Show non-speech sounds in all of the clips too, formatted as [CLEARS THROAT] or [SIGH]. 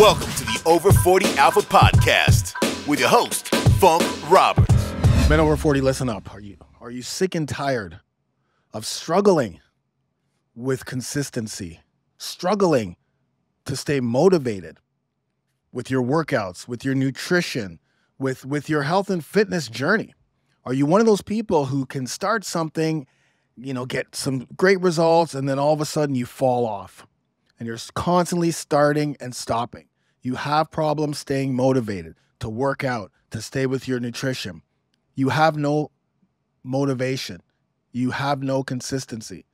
Welcome to the Over 40 Alpha Podcast with your host, Funk Roberts. Men over 40, listen up. Are you are you sick and tired of struggling with consistency? Struggling to stay motivated with your workouts, with your nutrition, with with your health and fitness journey? Are you one of those people who can start something, you know, get some great results and then all of a sudden you fall off? And you're constantly starting and stopping. You have problems staying motivated to work out, to stay with your nutrition. You have no motivation. You have no consistency.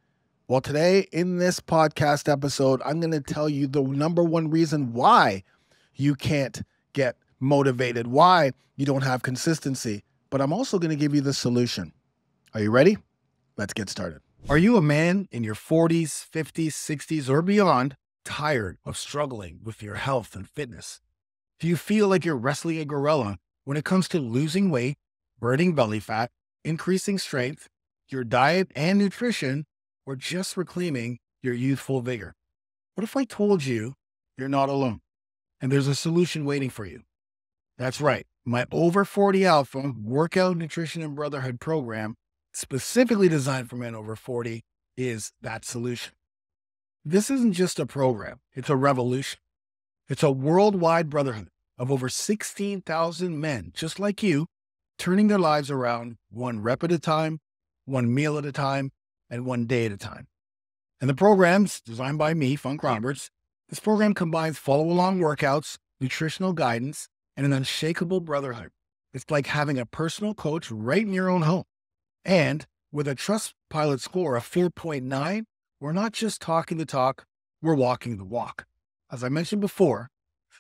Well, today in this podcast episode, I'm going to tell you the number one reason why you can't get motivated, why you don't have consistency. But I'm also going to give you the solution. Are you ready? Let's get started. Are you a man in your 40s, 50s, 60s, or beyond tired of struggling with your health and fitness? Do you feel like you're wrestling a gorilla when it comes to losing weight, burning belly fat, increasing strength, your diet and nutrition, or just reclaiming your youthful vigor? What if I told you you're not alone and there's a solution waiting for you? That's right. My Over 40 Alpha workout, nutrition, and brotherhood program, specifically designed for men over 40, is that solution. This isn't just a program, it's a revolution. It's a worldwide brotherhood of over 16,000 men just like you, turning their lives around one rep at a time, one meal at a time, and one day at a time. And the program's designed by me, Funk Roberts. This program combines follow along workouts, nutritional guidance, and an unshakable brotherhood. It's like having a personal coach right in your own home. And with a Trust Pilot score of 4.9, we're not just talking the talk, we're walking the walk. As I mentioned before,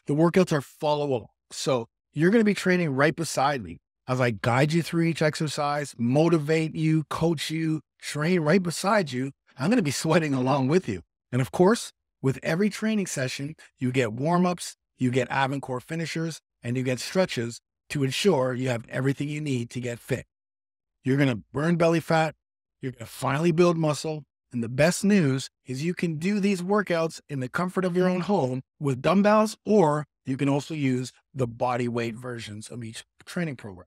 the workouts are follow along. So you're going to be training right beside me as I guide you through each exercise, motivate you, coach you, train right beside you. I'm going to be sweating along with you. And of course, with every training session, you get warm ups, you get ab and core finishers, and you get stretches to ensure you have everything you need to get fit. You're going to burn belly fat. You're going to finally build muscle and the best news is you can do these workouts in the comfort of your own mm-hmm. home with dumbbells, or you can also use the body weight versions of each training program.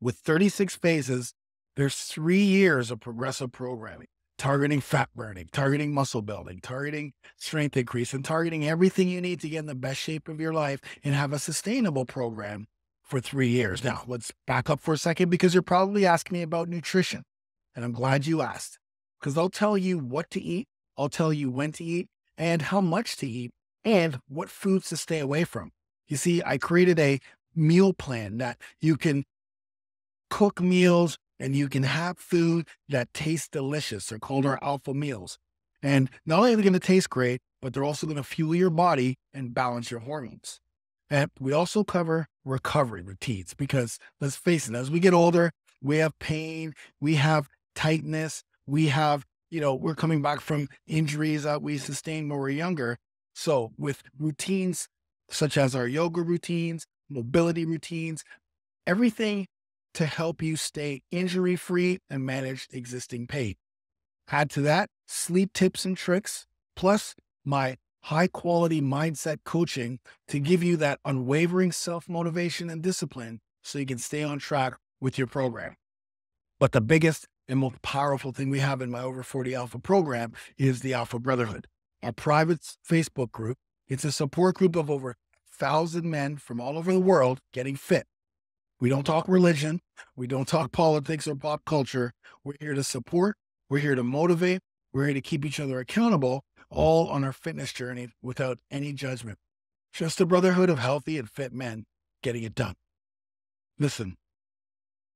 With 36 phases, there's three years of progressive programming, targeting fat burning, targeting muscle building, targeting strength increase, and targeting everything you need to get in the best shape of your life and have a sustainable program for three years. Now, let's back up for a second because you're probably asking me about nutrition. And I'm glad you asked because I'll tell you what to eat, I'll tell you when to eat, and how much to eat, and what foods to stay away from. You see, I created a meal plan that you can cook meals and you can have food that tastes delicious. They're called our alpha meals. And not only are they going to taste great, but they're also going to fuel your body and balance your hormones. And we also cover recovery routines because let's face it, as we get older, we have pain, we have tightness, we have, you know, we're coming back from injuries that we sustained when we're younger. So with routines such as our yoga routines, mobility routines, everything to help you stay injury free and manage existing pain. Add to that sleep tips and tricks, plus my high quality mindset coaching to give you that unwavering self motivation and discipline so you can stay on track with your program. But the biggest and most powerful thing we have in my Over 40 Alpha program is the Alpha Brotherhood, our private Facebook group. It's a support group of over thousand men from all over the world getting fit. We don't talk religion. We don't talk politics or pop culture. We're here to support. We're here to motivate. We're here to keep each other accountable, all on our fitness journey without any judgment. Just a brotherhood of healthy and fit men getting it done. Listen,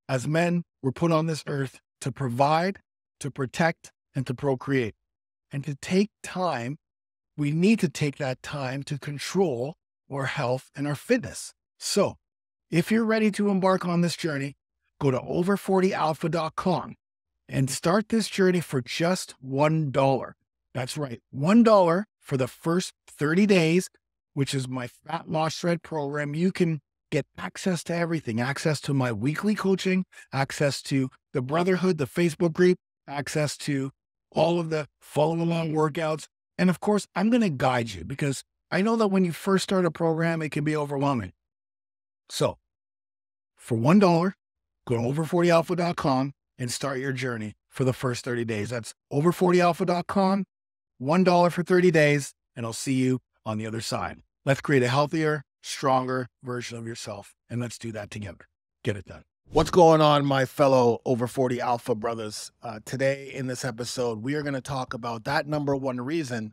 as men, we're put on this earth to provide, to protect, and to procreate. And to take time, we need to take that time to control our health and our fitness. So, if you're ready to embark on this journey, go to over40alpha.com and start this journey for just $1. That's right, $1 for the first 30 days, which is my fat loss shred program. You can get access to everything access to my weekly coaching, access to the Brotherhood, the Facebook group, access to all of the follow along workouts. And of course, I'm going to guide you because I know that when you first start a program, it can be overwhelming. So, for $1, go to over40alpha.com and start your journey for the first 30 days. That's over40alpha.com, $1 for 30 days, and I'll see you on the other side. Let's create a healthier, stronger version of yourself, and let's do that together. Get it done. What's going on, my fellow over 40 Alpha brothers? Uh, today, in this episode, we are going to talk about that number one reason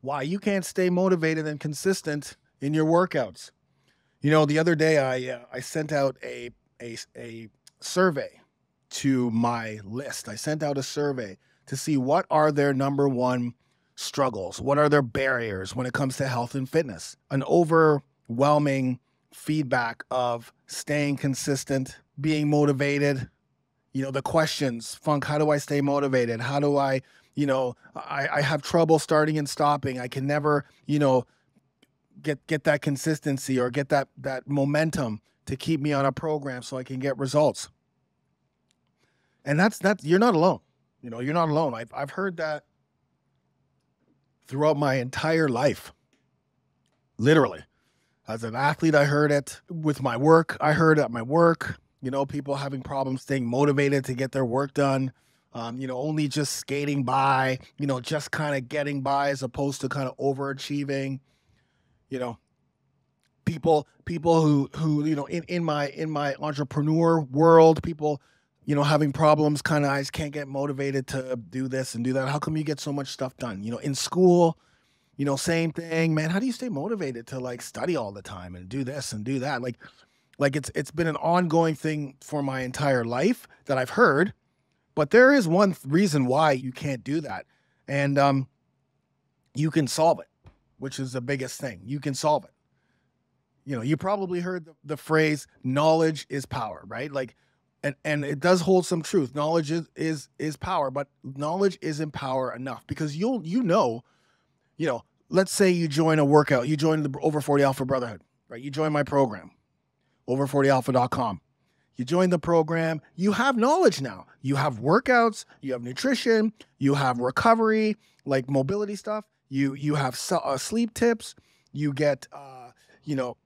why you can't stay motivated and consistent in your workouts. You know, the other day I uh, I sent out a, a a survey to my list. I sent out a survey to see what are their number one struggles, what are their barriers when it comes to health and fitness. An overwhelming feedback of staying consistent, being motivated. You know, the questions, Funk, how do I stay motivated? How do I, you know, I, I have trouble starting and stopping. I can never, you know, get get that consistency or get that that momentum to keep me on a program so I can get results. And that's that you're not alone. You know, you're not alone. I've I've heard that throughout my entire life. Literally. As an athlete, I heard it with my work. I heard at my work, you know, people having problems staying motivated to get their work done. Um, you know, only just skating by, you know, just kind of getting by as opposed to kind of overachieving. You know, people people who who you know in in my in my entrepreneur world, people you know having problems kind of I just can't get motivated to do this and do that. How come you get so much stuff done? You know, in school, you know, same thing, man. How do you stay motivated to like study all the time and do this and do that? Like like it's it's been an ongoing thing for my entire life that I've heard, but there is one reason why you can't do that. And um you can solve it, which is the biggest thing. You can solve it. You know, you probably heard the, the phrase knowledge is power, right? Like and and it does hold some truth. Knowledge is is is power, but knowledge isn't power enough because you'll you know you know, let's say you join a workout, you join the Over 40 Alpha Brotherhood, right? You join my program, over40alpha.com. You join the program, you have knowledge now. You have workouts, you have nutrition, you have recovery, like mobility stuff. You you have uh, sleep tips. You get uh, you know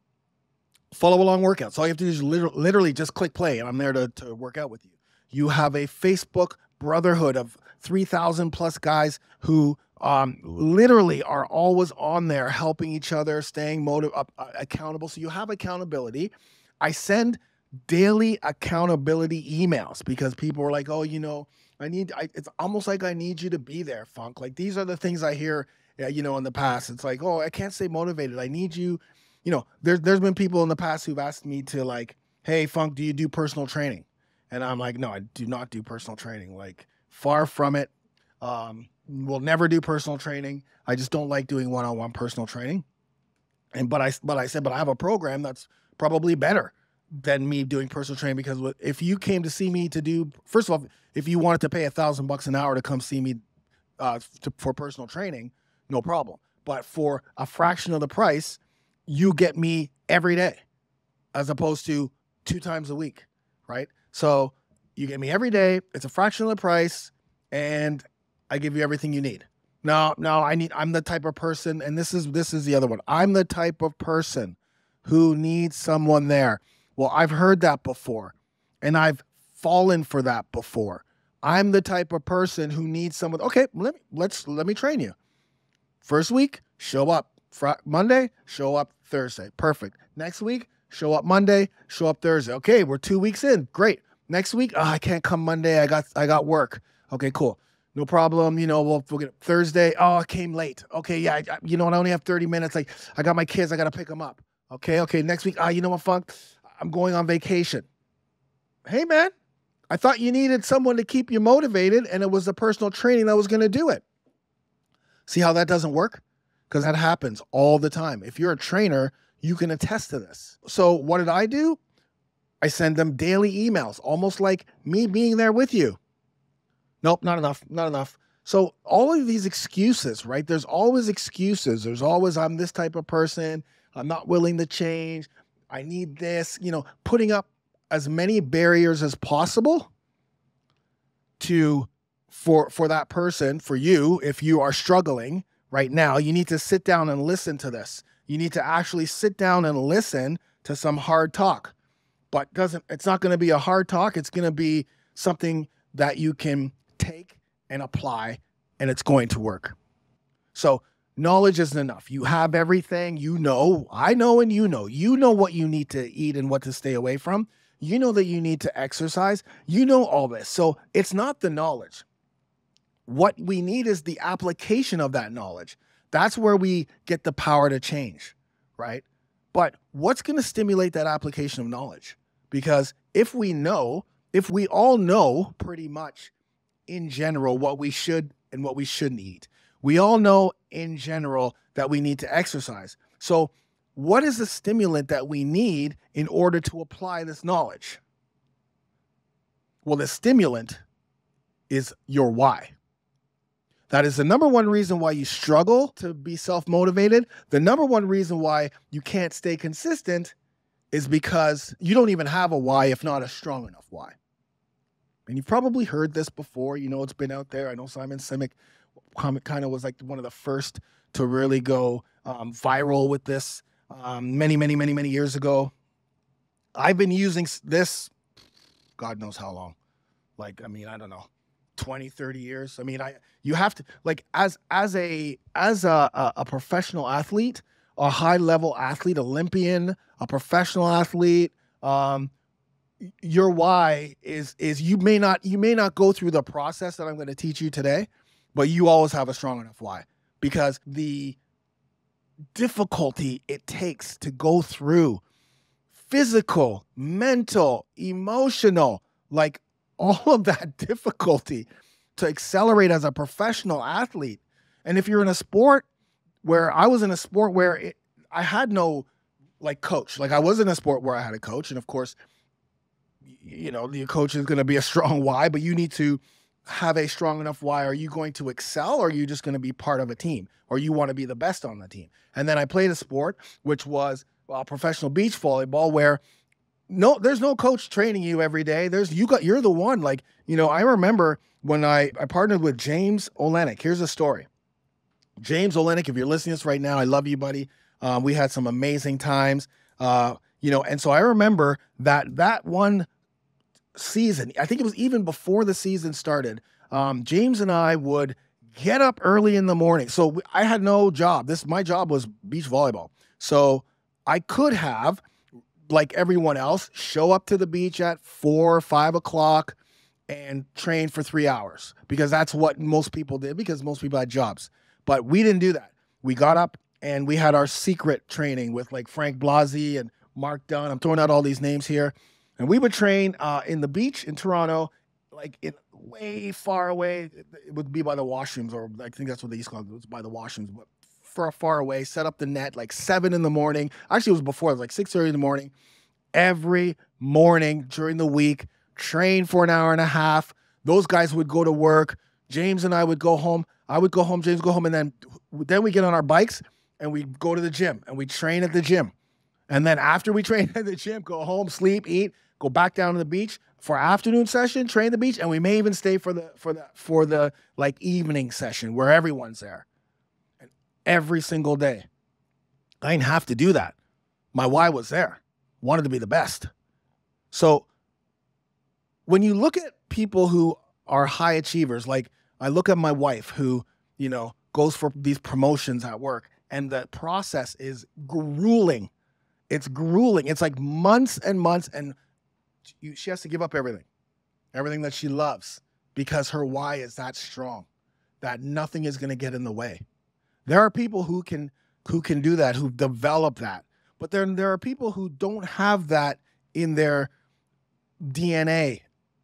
follow along workouts. All you have to do is literally, just click play, and I'm there to, to work out with you. You have a Facebook brotherhood of 3,000 plus guys who um, literally are always on there helping each other, staying motive uh, accountable. So you have accountability. I send daily accountability emails because people are like, oh, you know, I need, I, it's almost like I need you to be there, Funk. Like these are the things I hear, you know, in the past. It's like, oh, I can't stay motivated. I need you. You know, there's there's been people in the past who've asked me to like, hey, Funk, do you do personal training? And I'm like, no, I do not do personal training. Like, far from it. Um, will never do personal training. I just don't like doing one-on-one personal training. And but I but I said, but I have a program that's probably better than me doing personal training because if you came to see me to do first of all, if you wanted to pay a thousand bucks an hour to come see me uh, to, for personal training, no problem. But for a fraction of the price, you get me every day, as opposed to two times a week, right? So you get me every day. It's a fraction of the price, and I give you everything you need. No, no, I need I'm the type of person and this is this is the other one. I'm the type of person who needs someone there. Well, I've heard that before and I've fallen for that before. I'm the type of person who needs someone. Okay, let me let's let me train you. First week, show up Monday, show up Thursday. Perfect. Next week, show up Monday, show up Thursday. Okay, we're 2 weeks in. Great. Next week, oh, I can't come Monday. I got I got work. Okay, cool no problem. You know, we'll, we'll Thursday. Oh, I came late. Okay, yeah. I, you know, and I only have 30 minutes. Like, I got my kids. I got to pick them up. Okay, okay. Next week, ah, you know what, Funk? I'm going on vacation. Hey, man, I thought you needed someone to keep you motivated, and it was the personal training that was going to do it. See how that doesn't work? Because that happens all the time. If you're a trainer, you can attest to this. So, what did I do? I send them daily emails, almost like me being there with you. Nope, not enough, not enough. So all of these excuses, right? There's always excuses. There's always I'm this type of person. I'm not willing to change. I need this, you know, putting up as many barriers as possible to for for that person, for you if you are struggling, right now, you need to sit down and listen to this. You need to actually sit down and listen to some hard talk. But doesn't it's not going to be a hard talk, it's going to be something that you can and apply and it's going to work. So, knowledge isn't enough. You have everything, you know, I know and you know. You know what you need to eat and what to stay away from. You know that you need to exercise. You know all this. So, it's not the knowledge. What we need is the application of that knowledge. That's where we get the power to change, right? But what's going to stimulate that application of knowledge? Because if we know, if we all know pretty much in general what we should and what we shouldn't eat, we all know in general that we need to exercise. So, what is the stimulant that we need in order to apply this knowledge? Well, the stimulant is your why. That is the number one reason why you struggle to be self motivated. The number one reason why you can't stay consistent is because you don't even have a why, if not a strong enough why. And you've probably heard this before. You know, it's been out there. I know Simon Sinek kind of was like one of the first to really go um, viral with this um, many, many, many, many years ago. I've been using this, God knows how long. Like, I mean, I don't know, 20 30 years i mean i you have to like as as a as a, a, professional athlete a high level athlete olympian a professional athlete um your why is is you may not you may not go through the process that i'm going to teach you today but you always have a strong enough why because the difficulty it takes to go through physical mental emotional like [LAUGHS] all of that difficulty to accelerate as a professional athlete. And if you're in a sport where I was in a sport where it, I had no like coach, like I was in a sport where I had a coach, and of course, you know, the coach is going to be a [LAUGHS] strong why, but you need to have a strong enough why. Are you going to excel or are you just going to be part of a team or you want to be the best on the team? And then I played a sport, which was well, professional beach volleyball, where no there's no coach training you every day. There's you got you're the one. Like you know i remember when i i partnered with james olenek. Here's a story. James olenek if you're listening to this right now i love you buddy. Um, we had some amazing times. Uh, you know and so i remember that that one season i think it was even before the season started um, james and i would get up early in the morning so i had no job this my job was beach volleyball so i could have like everyone else, show up to the beach at four or five o'clock and train for three hours because that's what most people did because most people had jobs. But we didn't do that. We got up and we had our secret training with like Frank Blasi and Mark Dunn. I'm throwing out all these names here. And we would train uh, in the beach in Toronto, like in way far away. It would be by the washrooms, or I think that's what they used to call it. It was by the washrooms. But far, far away, set up the net like seven in the morning. Actually, it was before, it was like six thirty in the morning. Every morning during the week, train for an hour and a half. Those guys would go to work. James and I would go home. I would go home. James go home, and then then we get on our bikes and we go to the gym and we train at the gym. And then after we [LAUGHS] train at the gym, go home, sleep, eat, go back down to the beach for afternoon session, train the beach, and we may even stay for the for the for the like evening session where everyone's there And every single day. I didn't have to do that. My why was there, wanted to be the best. So when you look at people who are high achievers, like I look at my wife who, you know, goes for these promotions at work, and the process is grueling. It's grueling. It's like months and months, and she has to give up everything, everything that she loves, because her why is that strong that nothing is going to get in the way. There are people who can who can do that, who develop that. But then there are people who don't have that in their DNA.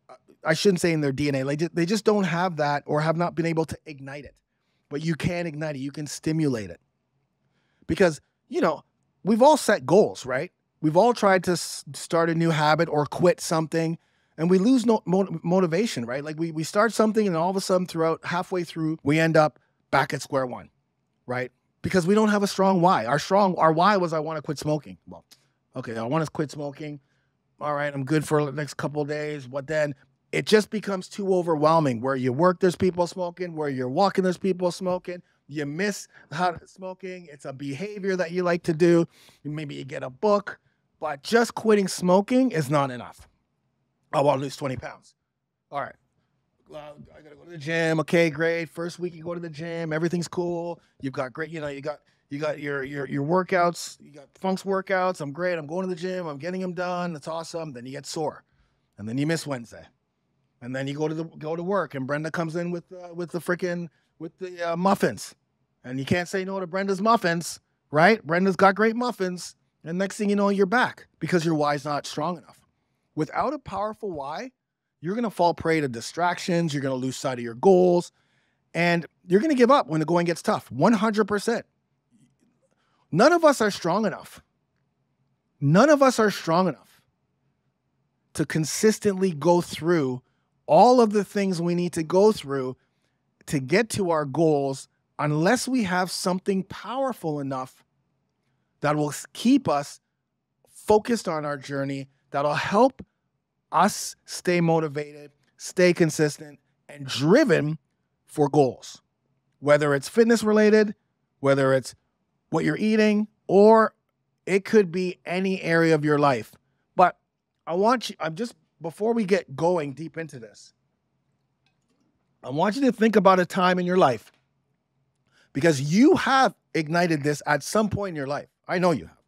Uh, I shouldn't say in their DNA. Like they just don't have that or have not been able to ignite it. But you can ignite it. You can stimulate it. Because, you know, we've all set goals, right? We've all tried to start a new habit or quit something and we lose no motivation, right? Like we, we start something and all of a sudden throughout halfway through, we end up back at square one right? Because we don't have a strong why. Our strong, our why was I want to quit smoking. Well, okay, I want to quit smoking. All right, I'm good for the next couple days. But then it just becomes too overwhelming. Where you work, there's people smoking. Where you're walking, there's people smoking. you miss how smoking. It's a behavior that you like to do. Maybe you get a book, but just quitting smoking is not enough. I want to lose 20 pounds. All right. Well, I gotta go to the gym. Okay, great. First week you go to the gym, everything's cool. You've got great, you know, you got you got your your your workouts, you got Funk's workouts. I'm great. I'm going to the gym. I'm getting them done. That's awesome. Then you get sore, and then you miss Wednesday, and then you go to the go to work, and Brenda comes in with uh, with the freaking with the uh, muffins, and you can't say no to Brenda's muffins, right? Brenda's got great muffins, and next thing you know, you're back because your why's not strong enough. Without a powerful why, you're gonna fall prey to distractions. You're gonna lose sight of your goals, and you're gonna give up when the going gets tough. 100 percent None of us are strong enough. None of us are strong enough to consistently go through all of the things we need to go through to get to our goals unless we have something powerful enough that will keep us focused on our journey, that'll help us stay motivated, stay consistent, and driven for goals. Whether it's fitness related, whether it's what you're eating, or it could be any area of your life. But I want you, I'm just, before we get going deep into this, I want you to think about a time in your life because you have ignited this at some point in your life. I know you have.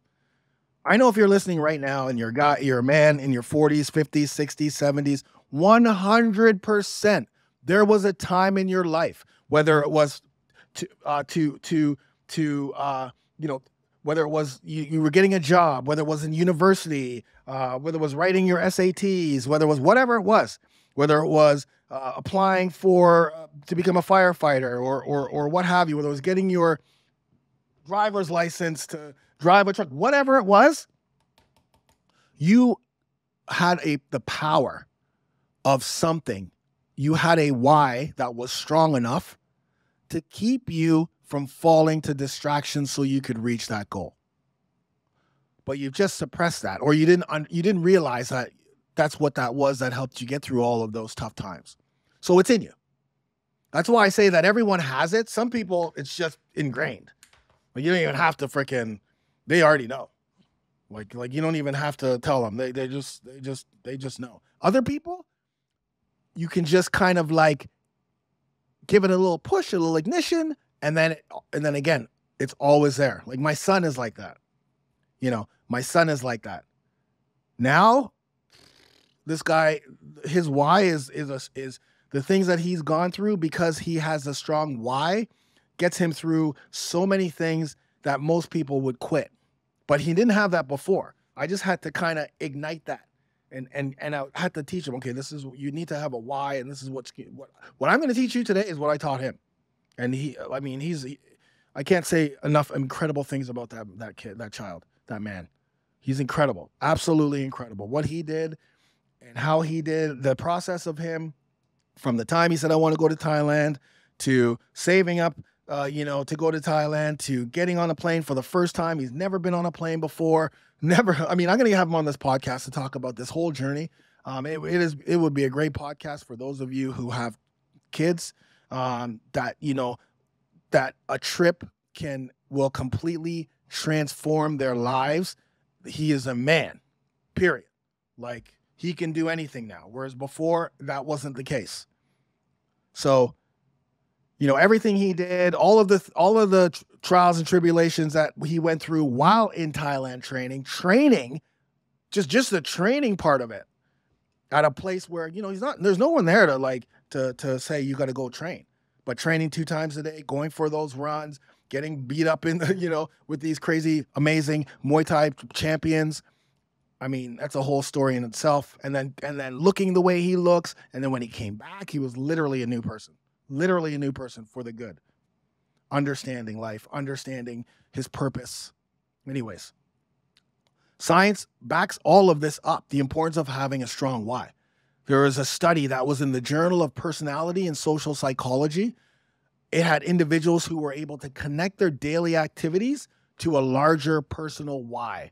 I know if you're listening right now and you're guy, you're a man in your 40s, 50s, 60s, 70s, 100% there was a time in your life, whether it was to uh, to to to uh, you know whether it was you, you were getting a job, whether it was in university, uh, whether it was writing your SATs, whether it was whatever it was, whether it was uh, applying for uh, to become a firefighter or, or or what have you, whether it was getting your driver's license to drive a truck, whatever it was, you had a the power of something. You had a why that was strong enough to keep you from falling to distractions so you could reach that goal. But you've just suppressed that, or you didn't you didn't realize that that's what that was that helped you get through all of those tough times. So it's in you. That's why I say that everyone has it. Some people, it's just ingrained. But you don't even have to freaking. They already know. Like like you don't even have to tell them. They they just they just they just know. Other people, you can just kind of like give it a little push, a little ignition, and then and then again it's always there like my son is like that you know my son is like that now this guy his why is is a, is the things that he's gone through because he has a strong why gets him through so many things that most people would quit but he didn't have that before. I just had to kind of ignite that and and and i had to teach him okay this is you need to have a why and this is what's what what i'm going to teach you today is what i taught him. And he i mean he's he, i can't say enough incredible things about that that kid that child that man. He's incredible absolutely incredible. What he did and how he did the process of him from the time he said i want to go to thailand to saving up uh, you know to go to thailand to getting on a plane for the first time he's never been on a plane before [LAUGHS] never i mean i'm going to have him on this podcast to talk about this whole journey um, it, it is it would be a great podcast for those of you who have kids um, that you know that a trip can will completely transform their lives. He is a man, period. Like he can do anything now, whereas before that wasn't the case. So, you know, everything he did, all of the all of the trials and tribulations that he went through while in Thailand training, training, just just the training part of it, at a place where you know he's not. There's no one there to like to to say you got to go train. But training two times a day, going for those runs, getting beat up in the, [LAUGHS] you know, with these crazy, amazing Muay Thai champions. I mean, that's a whole story in itself. And then and then looking the way he looks, and then when he came back, he was literally a new person. Literally a new person for the good. Understanding life, understanding his purpose. Anyways, science backs all of this up, the importance of having a strong why. There was a study that was in the Journal of Personality and Social Psychology. It had individuals who were able to connect their daily activities to a larger personal why,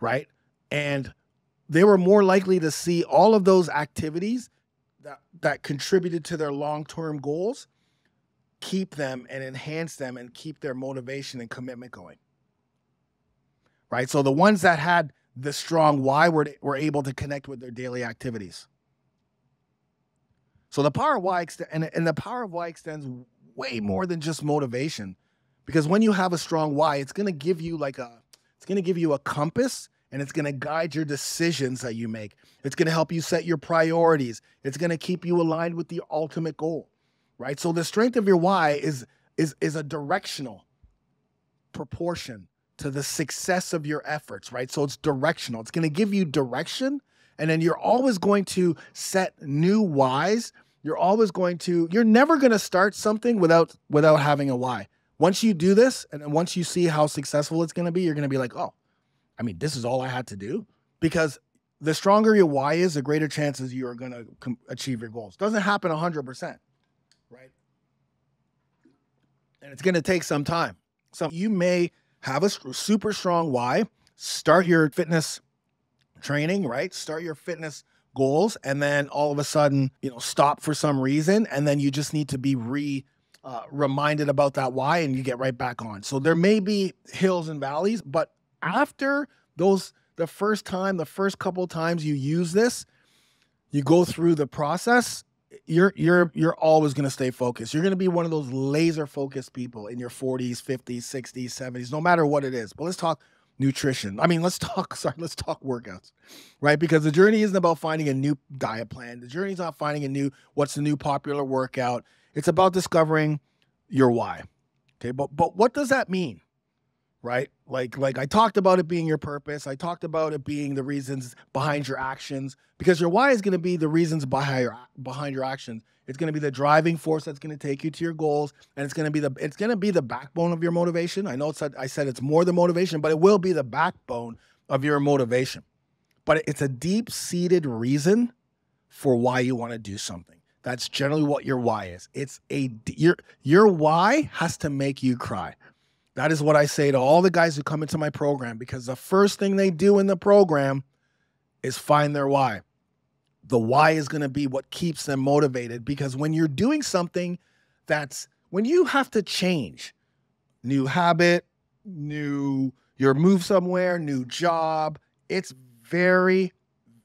right? And they were more likely to see all of those activities that, that contributed to their long term goals keep them and enhance them and keep their motivation and commitment going. Right? So the ones that had the strong why were, were able to connect with their daily activities. So the power of why extend, and, and the power of why extends way more than just motivation. Because when you have a strong why, it's going to give you like a it's going to give you a compass and it's going to guide your decisions that you make. It's going to help you set your priorities. It's going to keep you aligned with the ultimate goal. Right? So the strength of your why is is is a directional proportion to the success of your efforts, right? So it's directional. It's going to give you direction and then you're always going to set new whys. You're always going to you're never going to start something without without having a why. Once you do this and once you see how successful it's going to be, you're going to be like, "Oh, I mean, this is all I had to do." Because the stronger your why is, the greater chances you are going to com- achieve your goals. Doesn't happen 100%, right? And it's going to take some time. So you may have a super strong why, start your fitness training, right? Start your fitness goals and then all of a sudden, you know, stop for some reason and then you just need to be re uh, reminded about that why and you get right back on. So there may be hills and valleys, but after those the first time, the first couple times you use this, you go through the process, you're you're you're always going to stay focused. You're going to be one of those laser focused people in your 40s, 50s, 60s, 70s, no matter what it is. But let's talk nutrition. I mean, [LAUGHS] let's talk, sorry, let's talk workouts, right? Because the journey isn't about finding a new diet plan. The journey is not finding a new, what's the new popular workout. It's about discovering your why. Okay. But, but what does that mean? Right? Like, like I talked about it being your purpose. I talked about it being the reasons behind your actions because your why is going to be the reasons behind your, behind your actions. It's going to be the driving force that's going to take you to your goals, and it's going to be the it's going to be the backbone of your motivation. I know it's I said it's more than motivation, but it will be the backbone of your motivation. But it's a deep seated reason for why you want to do something. That's generally what your why is. It's a your your why has to make you cry. That is what I say to all the guys who come into my program because the first thing they do in the program is find their why. The why is going to be what keeps them motivated because when you're doing something that's when you have to change new habit new your move somewhere new job it's very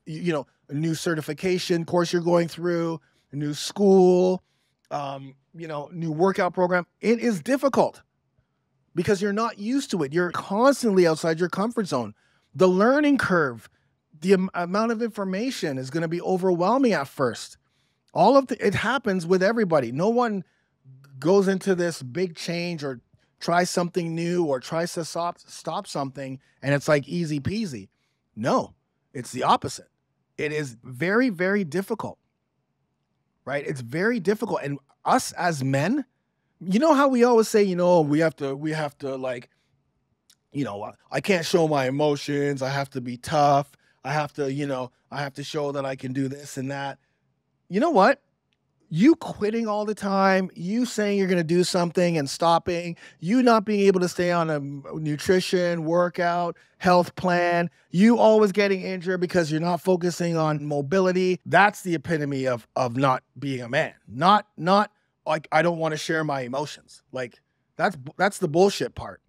you know a new certification course you're going through a new school um, you know new workout program it is difficult because you're not used to it you're constantly outside your comfort zone the learning curve the am- amount of information is going to be overwhelming at first. All of the, it happens with everybody. No one goes into this big change or tries something new or tries to stop stop something and it's like easy peasy. No, it's the opposite. It is very very difficult. Right? It's very difficult and us as men, you know how we always say, you know, we have to we have to like you know, I can't show my emotions. I have to be tough. I have to, you know, I have to show that I can do this and that. You know what? You quitting all the time, you saying you're going to do something and stopping, you not being able to stay on a nutrition, workout, health plan, you always getting injured because you're not focusing on mobility. That's the epitome of of not being a man. Not not like I don't want to share my emotions. Like that's that's the bullshit part.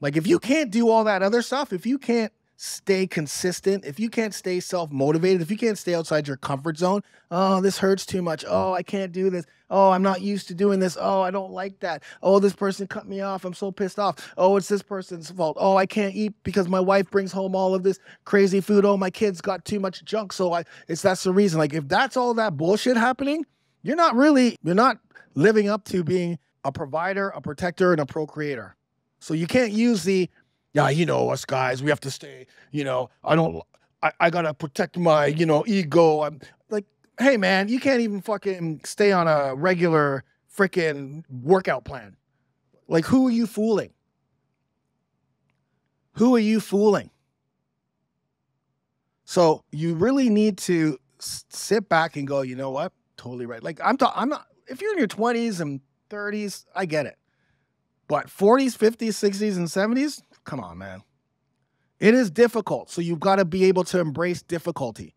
Like if you can't do all that other stuff, if you can't stay consistent, if you can't stay self motivated, if you can't stay outside your comfort zone, oh, this hurts too much. Oh, I can't do this. Oh, I'm not used to doing this. Oh, I don't like that. Oh, this person cut me off. I'm so pissed off. Oh, it's this person's fault. Oh, I can't eat because my wife brings home all of this crazy food. Oh, my kids got too much junk. So I it's that's the reason. Like if that's all that bullshit happening, you're not really you're not living up to being a provider, a protector, and a procreator. So you can't use the yeah, you know, us guys, we have to stay, you know, I don't, I, I gotta protect my, you know, ego. I'm like, hey, man, you can't even fucking stay on a regular freaking workout plan. Like, who are you fooling? Who are you fooling? So you really need to sit back and go, you know what? Totally right. Like I'm, ta- I'm not. If you're in your 20s and 30s, I get it. But 40s, 50s, 60s, and 70s, Come on, man. It is difficult. So you've got to be able to embrace difficulty.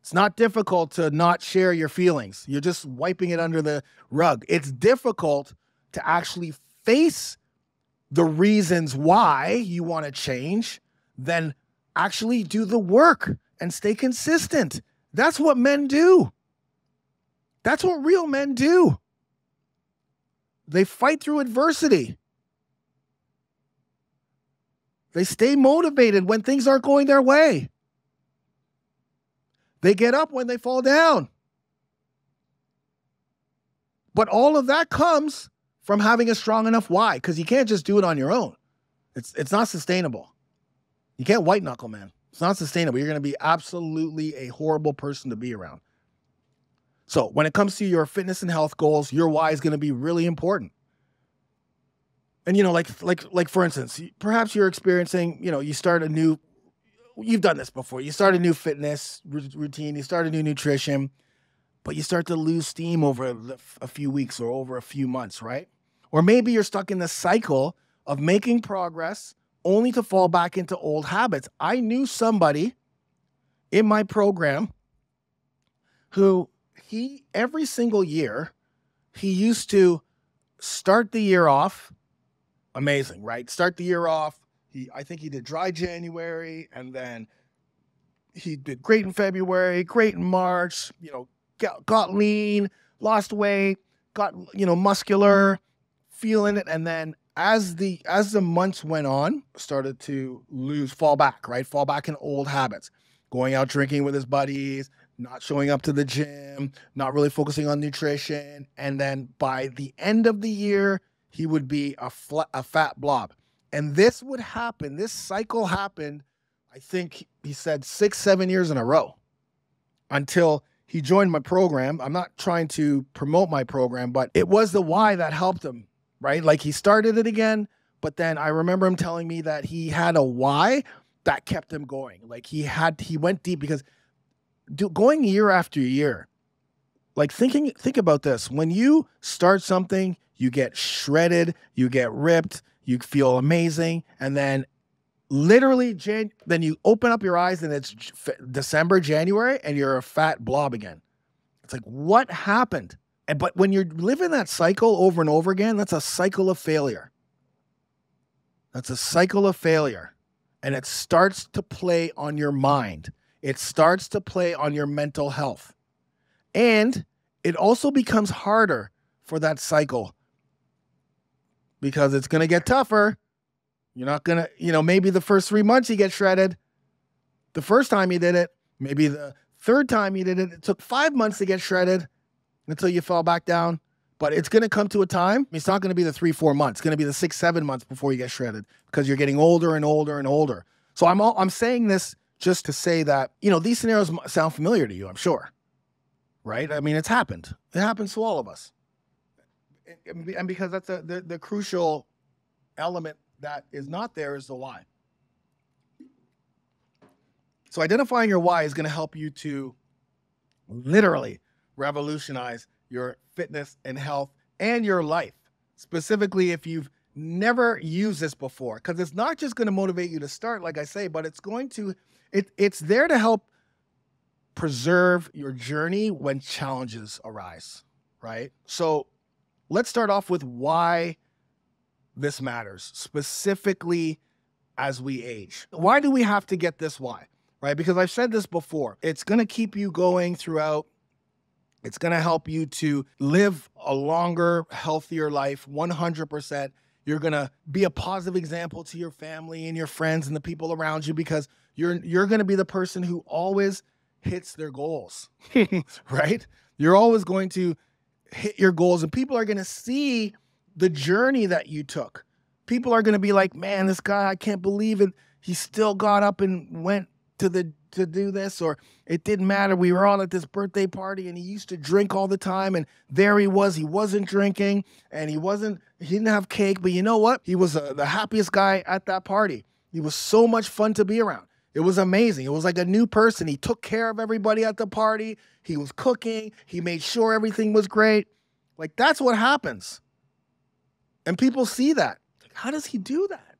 It's not difficult to not share your feelings. You're just wiping it under the rug. It's difficult to actually face the reasons why you want to change, then actually do the work and stay consistent. That's what men do. That's what real men do. They fight through adversity. They stay motivated when things aren't going their way. They get up when they fall down. But all of that comes from having a strong enough why, because you can't just do it on your own. It's it's not sustainable. You can't white knuckle, man. It's not sustainable. You're going to be absolutely a horrible person to be around. So, when it comes to your fitness and health goals, your why is going to be really important. And you know, like like like for instance, perhaps you're experiencing, you know, you start a new you've done this before. You start a new fitness routine, you start a new nutrition, but you start to lose steam over a few weeks or over a few months, right? Or maybe you're stuck in the cycle of making progress only to fall back into old habits. I knew somebody in my program who he every single year he used to start the year off amazing, right? Start the year off he, I think he did dry January, and then he did great in February, great in March. You know, got, got lean, lost weight, got you know muscular, feeling it, and then as the as the months went on, started to lose, fall back, right? Fall back in old habits, going out drinking with his buddies, not showing up to the gym, not really focusing on nutrition, and then by the end of the year, he would be a flat, a fat blob. And this would happen, this cycle happened, I think he said six, seven years in a row until he joined my program. I'm not trying to promote my program, but it was the why that helped him, right? Like he started it again, but then I remember him telling me that he had a why that kept him going. Like he had, he went deep because do, going year after year, like thinking, think about this. When you start something, you get shredded, you get ripped, you feel amazing, and then literally Jan- then you open up your eyes and it's December, January, and you're a fat blob again. It's like what happened? And but when you're living that cycle over and over again, that's a cycle of failure. That's a cycle of failure. And it starts to play on your mind. It starts to play on your mental health. And it also becomes harder for that cycle because it's going to get tougher. You're not going to, you know, maybe the first three months you get shredded. The first time you did it, maybe the third time you did it, it took five months to get shredded until you fell back down. But it's going to come to a time. It's not going to be the three, four months. It's going to be the six, seven months before you get shredded because you're getting older and older and older. So I'm all, I'm saying this just to say that you know these scenarios sound familiar to you. I'm sure, right? I mean, it's happened. It happens to all of us and because that's a, the, the crucial element that is not there is the why. So identifying your why is going to help you to literally revolutionize your fitness and health and your life. Specifically, if you've never used this before, because it's not just going to motivate you to start, like I say, but it's going to it it's there to help preserve your journey when challenges arise, right? So let's start off with why this matters, specifically as we age. Why do we have to get this why? Right? Because I've said this before. It's going to keep you going throughout. It's going to help you to live a longer, healthier life 100%. You're going to be a positive example to your family and your friends and the people around you because you're you're going to be the person who always hits their goals. [LAUGHS] [LAUGHS] right? You're always going to hit your goals and people are going to see the journey that you took. People are going to be like, "Man, this guy, I can't believe it. He still got up and went to the to do this or it didn't matter. We were all at this birthday party and he used to drink all the time and there he was. He wasn't drinking and he wasn't he didn't have cake, but you know what? He was uh, the happiest guy at that party. He was so much fun to be around. It was amazing. It was like a new person. He took care of everybody at the party. He was cooking. He made sure everything was great. Like that's what happens. And people see that. How does he do that?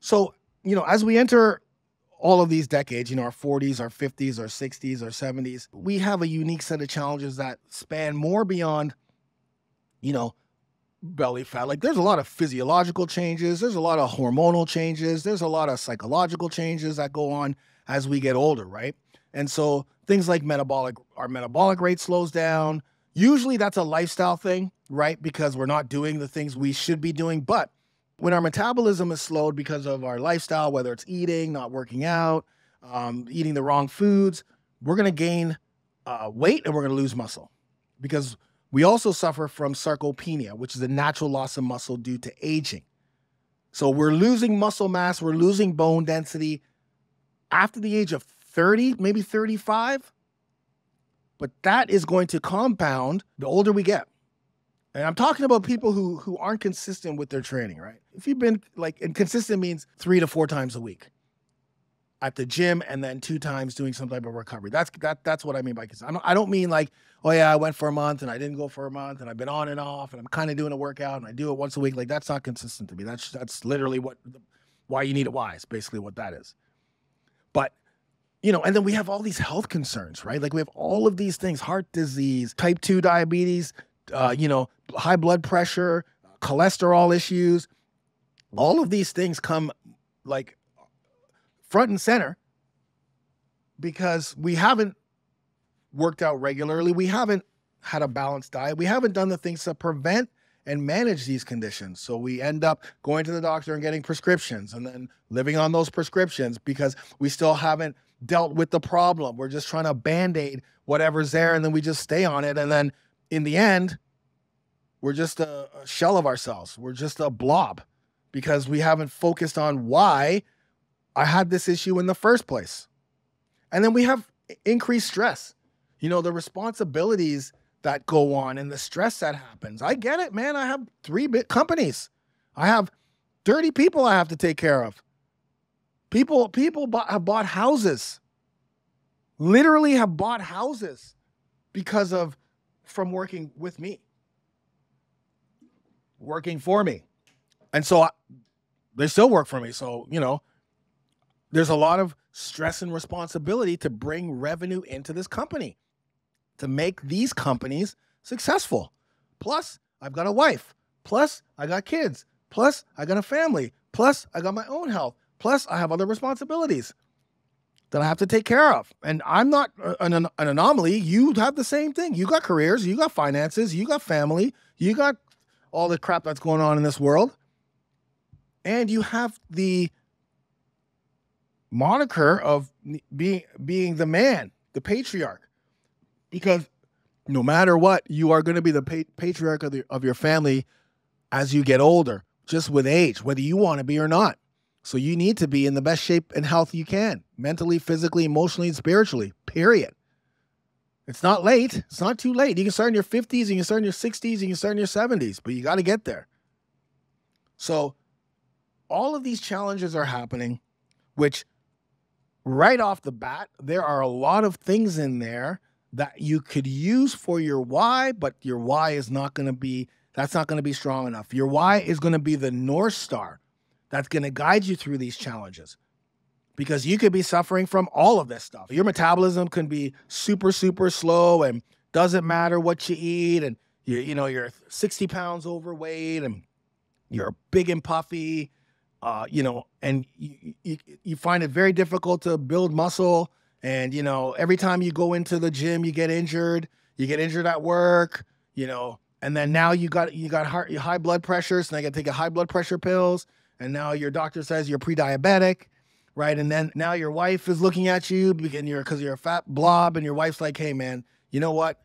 So, you know, as we enter all of these decades, you know, our 40s, our 50s, our 60s, our 70s, we have a unique set of challenges that span more beyond, you know, belly fat. Like there's a lot of physiological changes, there's a lot of hormonal changes, there's a lot of psychological changes that go on as we get older, right? And so things like metabolic, our metabolic rate slows down. Usually that's a lifestyle thing, right? Because we're not doing the things we should be doing. But when our metabolism is slowed because of our lifestyle, whether it's eating, not working out, um, eating the wrong foods, we're going to gain uh, weight and we're going to lose muscle because we also suffer from sarcopenia, which is a natural loss of muscle due to aging. So we're losing muscle mass, we're losing bone density after the age of 30, maybe 35. But that is going to compound the older we get. And I'm talking about people who who aren't consistent with their training, right? If you've been like, and consistent means three to four times a week at the gym, and then two times doing some type of recovery. That's that that's what I mean by consistent. I don't, mean like, oh yeah, I went for a month and I didn't go for a month, and I've been on and off, and I'm kind of doing a workout and I do it once a week. Like that's not consistent to me. That's that's literally what why you need it. Why is basically what that is. But you know, and then we have all these health concerns, right? Like we have all of these things: heart disease, type two diabetes, uh, you know, high blood pressure, cholesterol issues. All of these things come like front and center because we haven't worked out regularly. We haven't had a balanced diet. We haven't done the things to prevent and manage these conditions. So we end up going to the doctor and getting prescriptions and then living on those prescriptions because we still haven't dealt with the problem. We're just trying to band aid whatever's there and then we just stay on it. And then in the end, we're just a, a shell of ourselves. We're just a blob because we haven't focused on why I had this issue in the first place. And then we have increased stress. You know, the responsibilities that go on and the stress that happens. I get it, man. I have three bit companies. I have 30 people I have to take care of. People people bought, have bought houses. Literally have bought houses because of from working with me. Working for me. And so I, they still work for me. So, you know, there's a lot of stress and responsibility to bring revenue into this company to make these companies successful. Plus, I've got a wife. Plus, I got kids. Plus, I got a family. Plus, I got my own health. Plus, I have other responsibilities that I have to take care of. And I'm not an, an, anomaly. You have the same thing. You got careers, you got finances, you got family, you got all the crap that's going on in this world. And you have the moniker of being being the man, the patriarch because no matter what, you are going to be the pa- patriarch of, the, of your family as you get older, just with age, whether you want to be or not. So you need to be in the best shape and health you can, mentally, physically, emotionally, and spiritually. Period. It's not late. It's not too late. You can start in your 50s, you can start in your 60s, you can start in your 70s, but you got to get there. So all of these challenges are happening, which right off the bat, there are a lot of things in there that you could use for your why, but your why is not going to be that's not going to be strong enough. Your why is going to be the north star that's going to guide you through these challenges. Because you could be suffering from all of this stuff. Your metabolism can be super super slow and doesn't matter what you eat and you you know you're 60 pounds overweight and you're big and puffy uh, you know, and you, you, you find it very difficult to build muscle and, you know, every time you go into the gym, you get injured, you get injured at work, you know, and then now you got you got heart, high blood pressure, so now you got to take a high blood pressure pills, and now your doctor says you're pre-diabetic, right? And then now your wife is looking at you you're because you're a fat blob, and your wife's like, "Hey, man, you know what?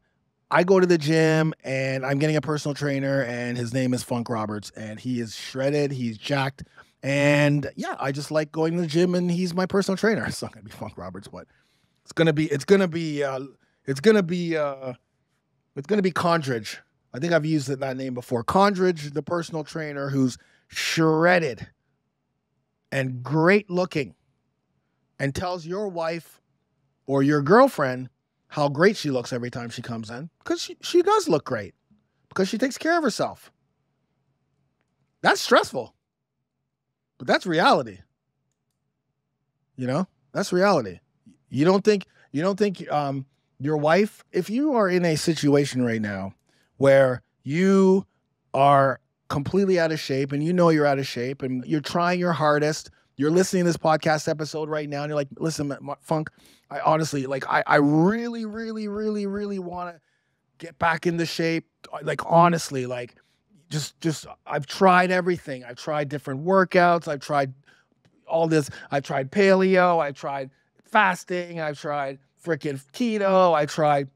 I go to the gym and I'm getting a personal trainer, and his name is Funk Roberts, and he is shredded, he's jacked, and yeah, I just like going to the gym, and he's my personal trainer. [LAUGHS] It's not gonna be Funk Roberts, but it's gonna be it's gonna be uh, it's gonna be uh, it's gonna be Condridge. I think I've used that name before. Condridge, the personal trainer who's shredded and great looking, and tells your wife or your girlfriend how great she looks every time she comes in because she, she does look great because she takes care of herself. That's stressful, but that's reality. You know? That's reality. You don't think you don't think um your wife if you are in a situation right now where you are completely out of shape and you know you're out of shape and you're trying your hardest you're listening to this podcast episode right now and you're like listen funk i honestly like i, I really really really really want to get back into shape like honestly like just just i've tried everything. I've tried different workouts. I've tried all this. I've tried paleo. I've tried fasting. I've tried freaking keto. I tried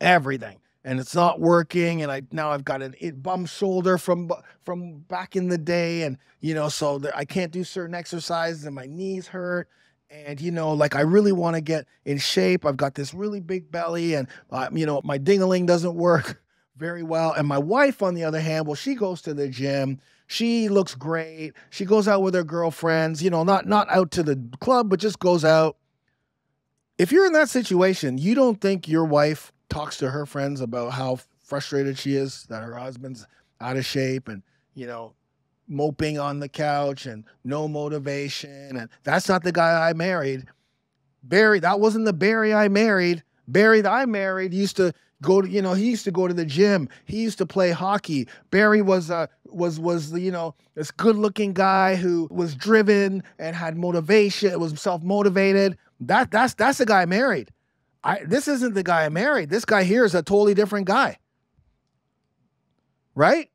everything. And it's not working. And i now i've got an it bum shoulder from from back in the day. And you know so i can't do certain exercises and my knees hurt. And you know like i really want to get in shape. I've got this really big belly and uh, you know my dingaling doesn't work very well and my wife on the other hand well she goes to the gym she looks great she goes out with her girlfriends you know not not out to the club but just goes out if you're in that situation you don't think your wife talks to her friends about how frustrated she is that her husband's out of shape and you know moping on the couch and no motivation and that's not the guy I married. Barry, that wasn't the Barry I married. Barry that I married used to go to you know he used to go to the gym. He used to play hockey. Barry was a was was you know this good looking guy who was driven and had motivation. Was self motivated. That that's that's the guy I married. I this isn't the guy I married. This guy here is a totally different guy. Right?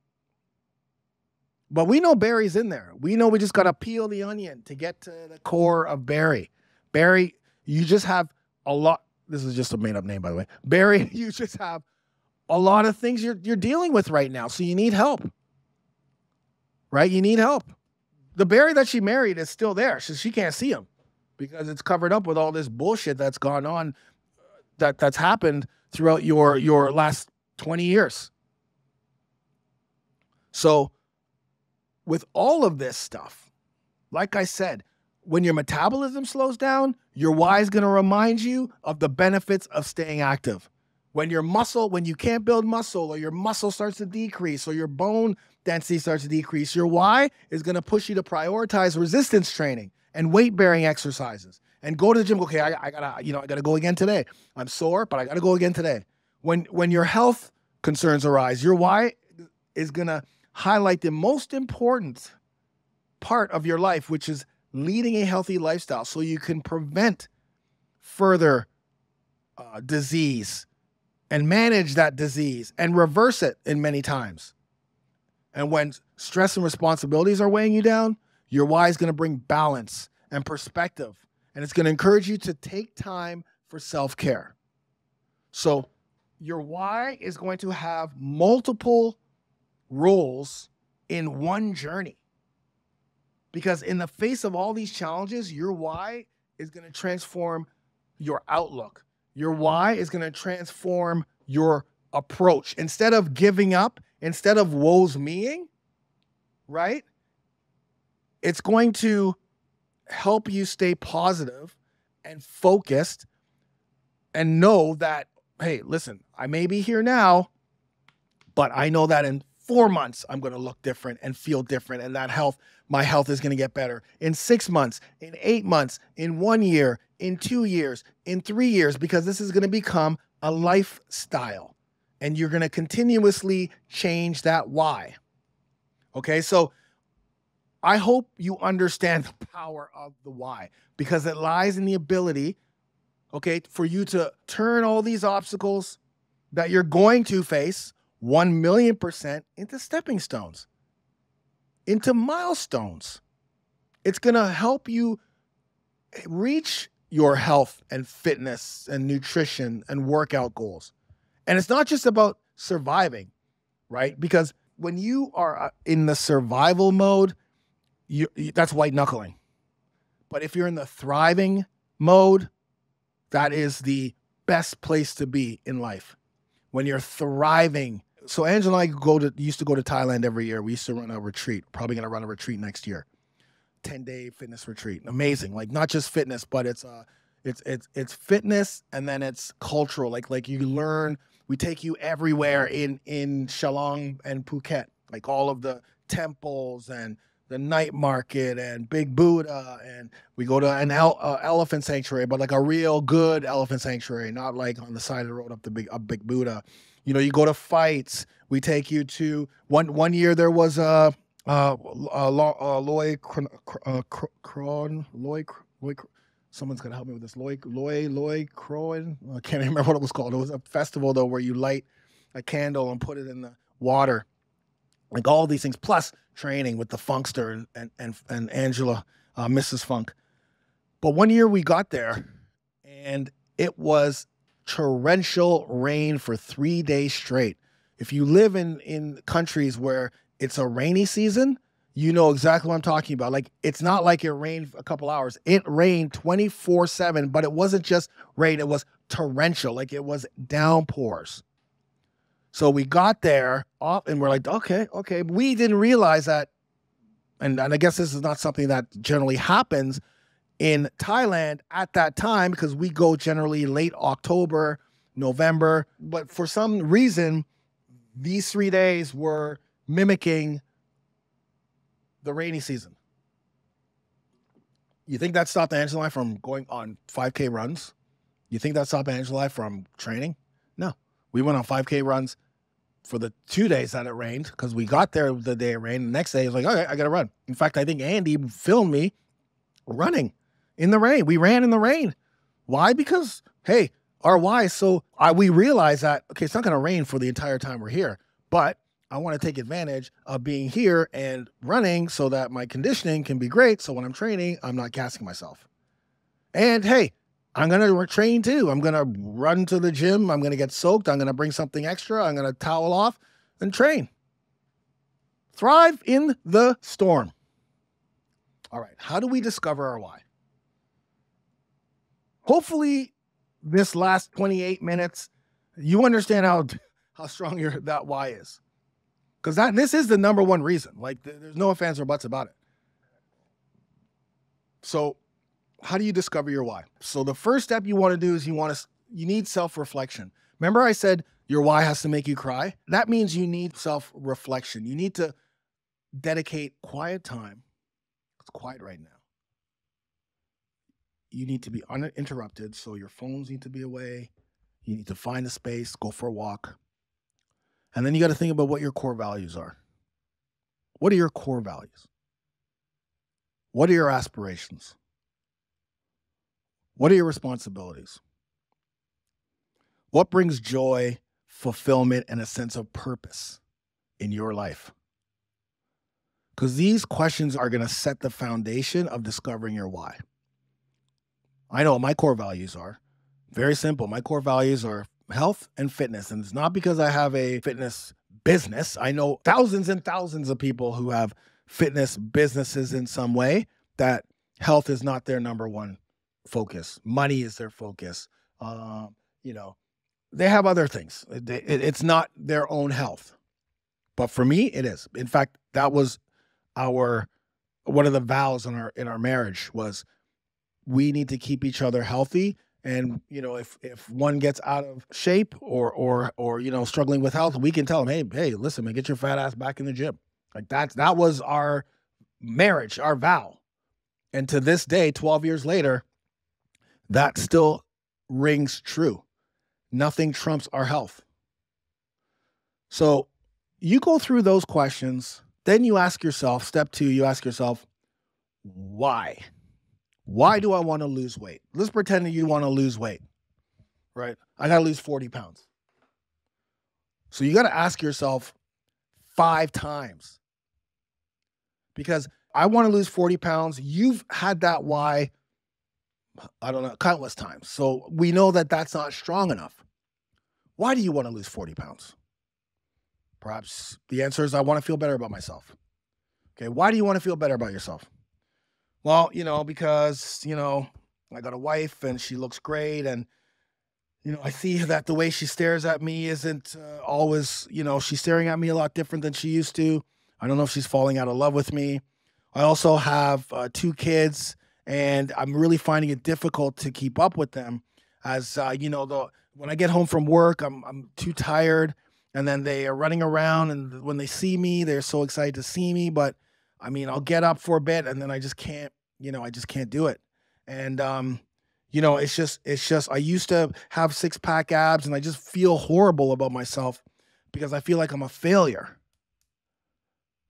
But we know Barry's in there. We know we just got to peel the onion to get to the core of Barry. Barry, you just have a lot. This is just a made up name, by the way. Barry, [LAUGHS] you just have a lot of things you're, you're dealing with right now. So you need help. Right? You need help. The Barry that she married is still there. So she can't see him because it's covered up with all this bullshit that's gone on uh, that that's happened throughout your your last 20 years. So with all of this stuff, like I said, when your metabolism slows down, your why is going to remind you of the benefits of staying active. When your muscle, when you can't build muscle or your muscle starts to decrease or your bone density starts to decrease, your why is going to push you to prioritize resistance training and weight bearing exercises and go to the gym. Okay, I, I, gotta, you know, I gotta go again today. I'm sore, but I gotta go again today. When when your health concerns arise, your why is gonna highlight the most important part of your life, which is leading a healthy lifestyle so you can prevent further uh, disease and manage that disease and reverse it in many times. And when stress and responsibilities are weighing you down, your why is going to bring balance and perspective. And it's going to encourage you to take time for self care. So, your why is going to have multiple roles in one journey. Because in the face of all these challenges, your why is going to transform your outlook. Your why is going to transform your approach. Instead of giving up, instead of woes meing, right? It's going to help you stay positive and focused and know that, hey, listen, I may be here now, but I know that in four months, I'm going to look different and feel different. And that health, my health is going to get better in six months, in eight months, in one year, in two years, in three years, because this is going to become a lifestyle. And you're going to continuously change that why. Okay. So I hope you understand the power of the why because it lies in the ability, okay, for you to turn all these obstacles that you're going to face 1 million percent into stepping stones, into milestones. It's going to help you reach your health and fitness and nutrition and workout goals. And it's not just about surviving, right? Because when you are uh, in the survival mode, you, that's white knuckling. But if you're in the thriving mode, that is the best place to be in life. When you're thriving so Angela and I go to used to go to Thailand every year. We used to run a retreat. Probably gonna run a retreat next year. 10 day fitness retreat. Amazing. Like not just fitness, but it's uh it's it's it's fitness and then it's cultural. Like like you learn, we take you everywhere in in Chalong and Phuket. Like all of the temples and the night market and Big Buddha, and we go to an el- uh, elephant sanctuary, but like a real good elephant sanctuary, not like on the side of the road up the big up Big Buddha. You know, you go to fights. We take you to one one year there was a uh, uh, Loy Cron, uh, Cron, Loy, Loy, someone's gonna help me with this. Loy, Loy, Loy Croin. I can't remember what it was called. It was a festival though where you light a candle and put it in the water, like all these things. Plus training with the Funkster and and and, and Angela, uh, Mrs. Funk. But one year we got there, and it was torrential rain for three days straight. If you live in in countries where it's a rainy season, you know exactly what I'm talking about. Like it's not like it rained a couple hours. It rained 24/7, but it wasn't just rain, it was torrential. Like it was downpours. So we got there off and we're like, okay, okay. We didn't realize that and, and I guess this is not something that generally happens in Thailand at that time because we go generally late October, November, but for some reason these 3 days were mimicking the rainy season. You think that stopped Angela from going on 5K runs? You think that stopped Angela from training? No. We went on 5K runs for the two days that it rained because we got there the day it rained. The next day, it was like, okay, I got to run. In fact, I think Andy filmed me running in the rain. We ran in the rain. Why? Because, hey, our why so I, we realize that, okay, it's not going to rain for the entire time we're here, but I want to take advantage of being here and running so that my conditioning can be great. So when I'm training, I'm not gassing myself. And hey, I'm going to train too. I'm going to run to the gym. I'm going to get soaked. I'm going to bring something extra. I'm going to towel off and train. Thrive in the storm. All right. How do we discover our why? Hopefully, this last 28 minutes, you understand how, [LAUGHS] how strong your that why is because that this is the number one reason. Like, th- there's no offense or buts about it. So, how do you discover your why? So, the first step you want to do is you want to you need self reflection. Remember, I said your why has to make you cry. That means you need self reflection. You need to dedicate quiet time. It's quiet right now. You need to be uninterrupted. So your phones need to be away. You need to find a space, go for a walk. And then you got to think about what your core values are. What are your core values? What are your aspirations? What are your responsibilities? What brings joy, fulfillment, and a sense of purpose in your life? Because these questions are going to set the foundation of discovering your why. I know what my core values are. Very simple. My core values are health and fitness. And it's not because I have a fitness business. I know thousands and thousands of people who have fitness businesses in some way that health is not their number one focus. Money is their focus. Um, you know, they have other things. It- it- it's not their own health. But for me, it is. In fact, that was our one of the vows in our in our marriage was we need to keep each other healthy. And you know if if one gets out of shape or or or you know struggling with health we can tell them hey hey listen man get your fat ass back in the gym. Like that's that was our marriage our vow. And to this day 12 years later that still rings true. Nothing trumps our health. So you go through those questions then you ask yourself step 2 you ask yourself why why do I want to lose weight? Let's pretend that you want to lose weight, right? I got to lose 40 pounds. So you got to ask yourself five times because I want to lose 40 pounds. You've had that why, I don't know, countless times. So we know that that's not strong enough. Why do you want to lose 40 pounds? Perhaps the answer is I want to feel better about myself. Okay, why do you want to feel better about yourself? Well, you know, because, you know, I got a wife and she looks great. And, you know, I see [LAUGHS] that the way she stares at me isn't uh, always, you know, she's staring at me a lot different than she used to. I don't know if she's falling out of love with me. I also have uh, two kids and I'm really finding it difficult to keep up with them as, uh, you know, the, when I get home from work, I'm, I'm too tired. And then they are running around and when they see me, they're so excited to see me. But I mean, I'll get up for a bit and then I just can't, you know, I just can't do it. And um, you know, it's just it's just I used to have six pack abs and I just feel horrible about myself because I feel like I'm a failure.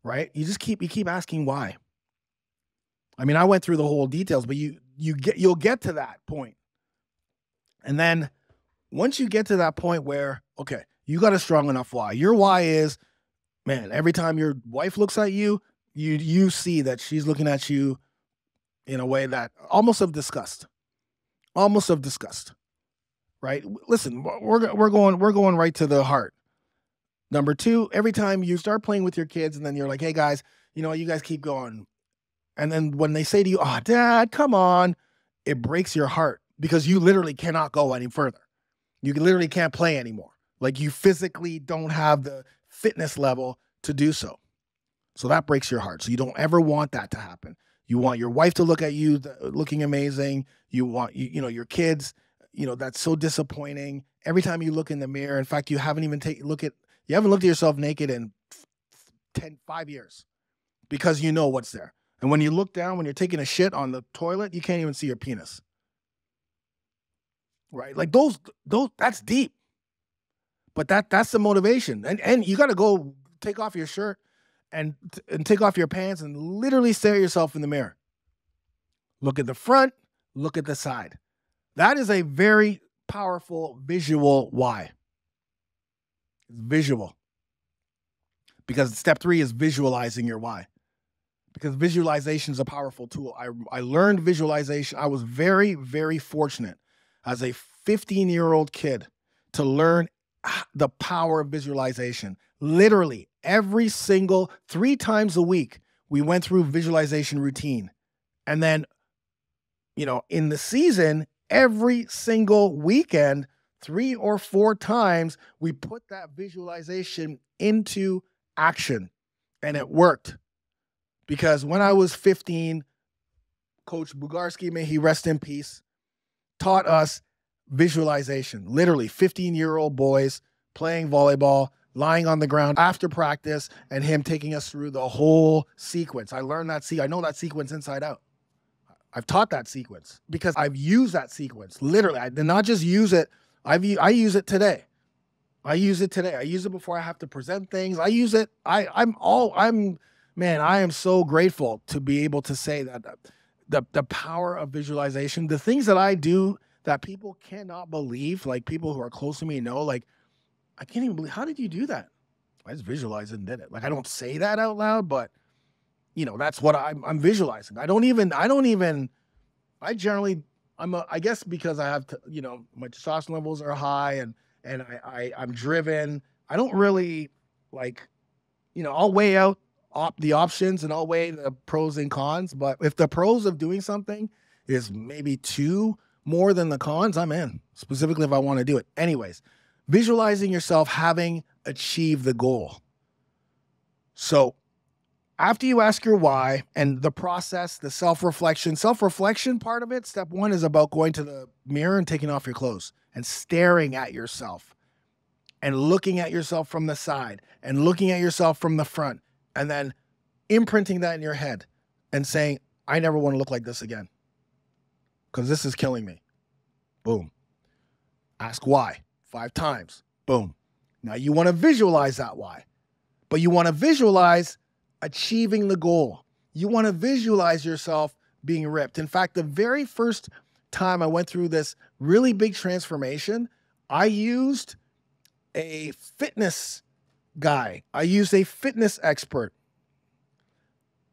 Right? You just keep you keep asking why. I mean, I went through the whole details, but you you get you'll get to that point. And then once you get to that point where okay, you got a strong enough why. Your why is man, every time your wife looks at you, you you see that she's looking at you in a way that almost of disgust. Almost of disgust. Right? Listen, we're we're going we're going right to the heart. Number 2, every time you start playing with your kids and then you're like, "Hey guys, you know, you guys keep going." And then when they say to you, "Oh, dad, come on." It breaks your heart because you literally cannot go any further. You literally can't play anymore. Like you physically don't have the fitness level to do so. So that breaks your heart. So you don't ever want that to happen. You want your wife to look at you looking amazing. You want you, you know your kids. You know that's so disappointing. Every time you look in the mirror, in fact, you haven't even take look at you haven't looked at yourself naked in 10, five years because you know what's there. And when you look down, when you're taking a shit on the toilet, you can't even see your penis. Right? Like those, those that's deep. But that that's the motivation. And and you gotta go take off your shirt and and take off your pants and literally stare yourself in the mirror. Look at the front, look at the side. That is a very powerful visual why. It's visual. Because step three is visualizing your why. Because visualization is a powerful tool. I, I learned visualization. I was very, very fortunate as a 15 year old kid to learn the power of visualization. Literally every single three times a week, we went through visualization routine. And then, you know, in the season, every single weekend, three or four times, we put that visualization into action. And it worked. Because when I was 15, Coach Bugarski, may he rest in peace, taught us visualization. Literally, 15 year old boys playing volleyball, lying on the ground after practice, and him taking us through the whole sequence. I learned that see, I know that sequence inside out. I've taught that sequence because I've used that sequence. Literally, I did not just use it. I've I use it today. I use it today. I use it before I have to present things. I use it. I I'm all I'm man. I am so grateful to be able to say that the the power of visualization, the things that I do that people cannot believe, like people who are close to me know, like, I can't even believe, how did you do that? I just visualized and did it. Like, I don't say that out loud, but, you know, that's what I'm, I'm visualizing. I don't even, I don't even, I generally, I'm a, I guess because I have, to, you know, my testosterone levels are high and, and I, I, I'm driven. I don't really like, you know, I'll weigh out op- the options and I'll weigh the pros and cons. But if the pros of doing something is maybe two more than the cons, I'm in, specifically if I want to do it. Anyways, visualizing yourself having achieved the goal. So, after you ask your why and the process, the self reflection, self reflection part of it, step one is about going to the mirror and taking off your clothes and staring at yourself and looking at yourself from the side and looking at yourself from the front and then imprinting that in your head and saying, I never want to look like this again because this is killing me. Boom. Ask why five times. Boom. Now you want to visualize that why, but you want to visualize achieving the goal. You want to visualize yourself being ripped. In fact, the very first time I went through this really big transformation, I used a fitness guy, I used a fitness expert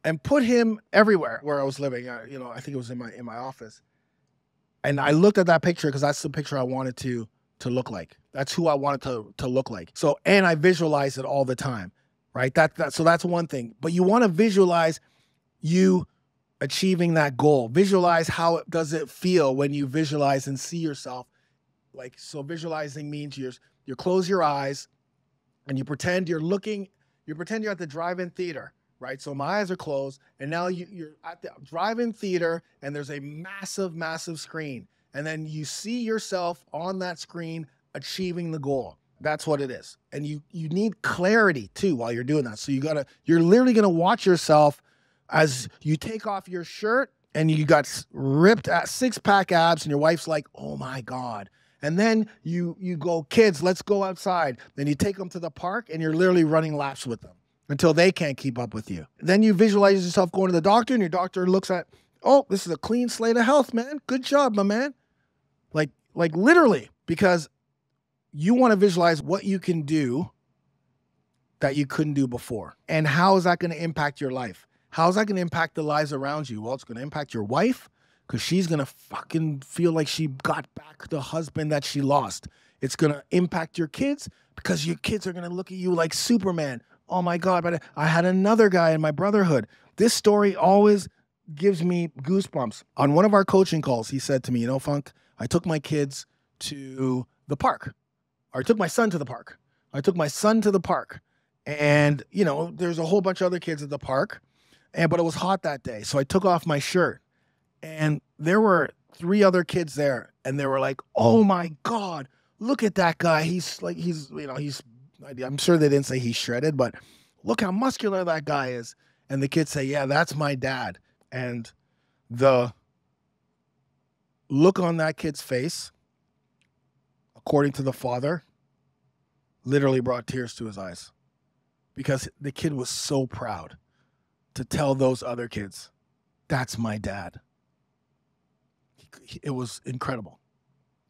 and put him everywhere where I was living. Uh, you know, I think it was in my in my office and I looked at that picture because that's the picture I wanted to to look like. That's who I wanted to to look like. So and I visualize it all the time, right? That that so that's one thing. But you want to visualize you achieving that goal. Visualize how it does it feel when you visualize and see yourself. Like so visualizing means you you close your eyes and you pretend you're looking you pretend you're at the drive-in theater right? So my eyes are closed, and now you, you're at the drive-in theater, and there's a massive, massive screen, and then you see yourself on that screen achieving the goal. That's what it is, and you you need clarity too while you're doing that. So you gotta, you're literally gonna watch yourself as you take off your shirt and you got ripped at six pack abs and your wife's like, "Oh my god." And then you you go, "Kids, let's go outside." Then you take them to the park and you're literally running laps with them until they can't keep up with you. Then you visualize yourself going to the doctor and your doctor looks at, "Oh, this is a clean slate of health, man. Good job, my man." Like literally because you want to visualize what you can do that you couldn't do before. And how is that going to impact your life? How is that going to impact the lives around you? Well, it's going to impact your wife because she's going to fucking feel like she got back the husband that she lost. It's going to impact your kids because your kids are going to look at you like Superman. Oh my God, but I had another guy in my brotherhood. This story always gives me goosebumps. On one of our coaching calls, he said to me, You know, Funk, I took my kids to the park, or I took my son to the park. I took my son to the park. And, you know, there's a whole bunch of other kids at the park. And but it was hot that day. So I took off my shirt. And there were three other kids there. And they were like, oh my God, look at that guy. He's like, he's, you know, he's I'm sure they didn't say he's shredded, but look how muscular that guy is. And the kids say, Yeah, that's my dad. And the look on that kid's face, according to the father, literally brought tears to his eyes because the kid was so proud to tell those other kids, That's my dad. It was incredible.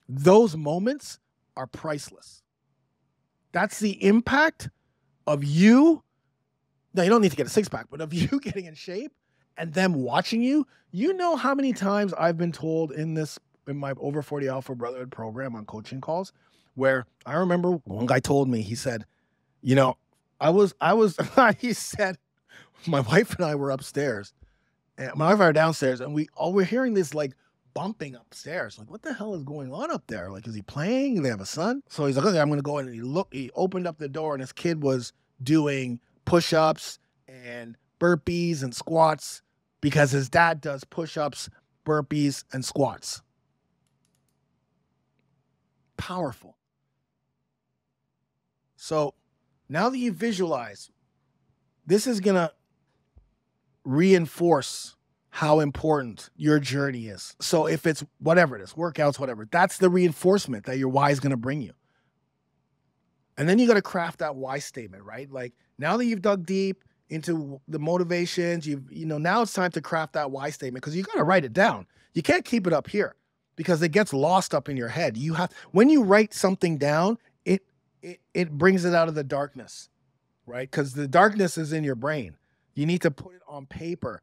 Those moments are priceless. That's the impact of you. Now, you don't need to get a six pack, but of [LAUGHS] you getting in shape and them watching you. You know how many times I've been told in this, in my over 40 Alpha Brotherhood program on coaching calls, where I remember one guy told me, he said, you know, I was, I was, [LAUGHS] he said, my wife and I were upstairs, and my wife and I downstairs, and we all we're hearing this like bumping upstairs. Like, what the hell is going on up there? Like, is he playing? Do they have a son? So he's like, okay, I'm gonna go in. And he looked, he opened up the door, and his kid was doing push-ups and burpees and squats because his dad does push-ups, burpees, and squats. Powerful. So now that you visualize, this is gonna reinforce how important your journey is. So if it's whatever it is, workouts, whatever, that's the reinforcement that your why is going to bring you. And then you got to craft that why statement, right? Like now that you've dug deep into the motivations, you've you know, now it's time to craft that why statement because you got to write it down. You can't keep it up here because it gets lost up in your head. You have when you write something down, it it it brings it out of the darkness, right? Cuz the darkness is in your brain. You need to put it on paper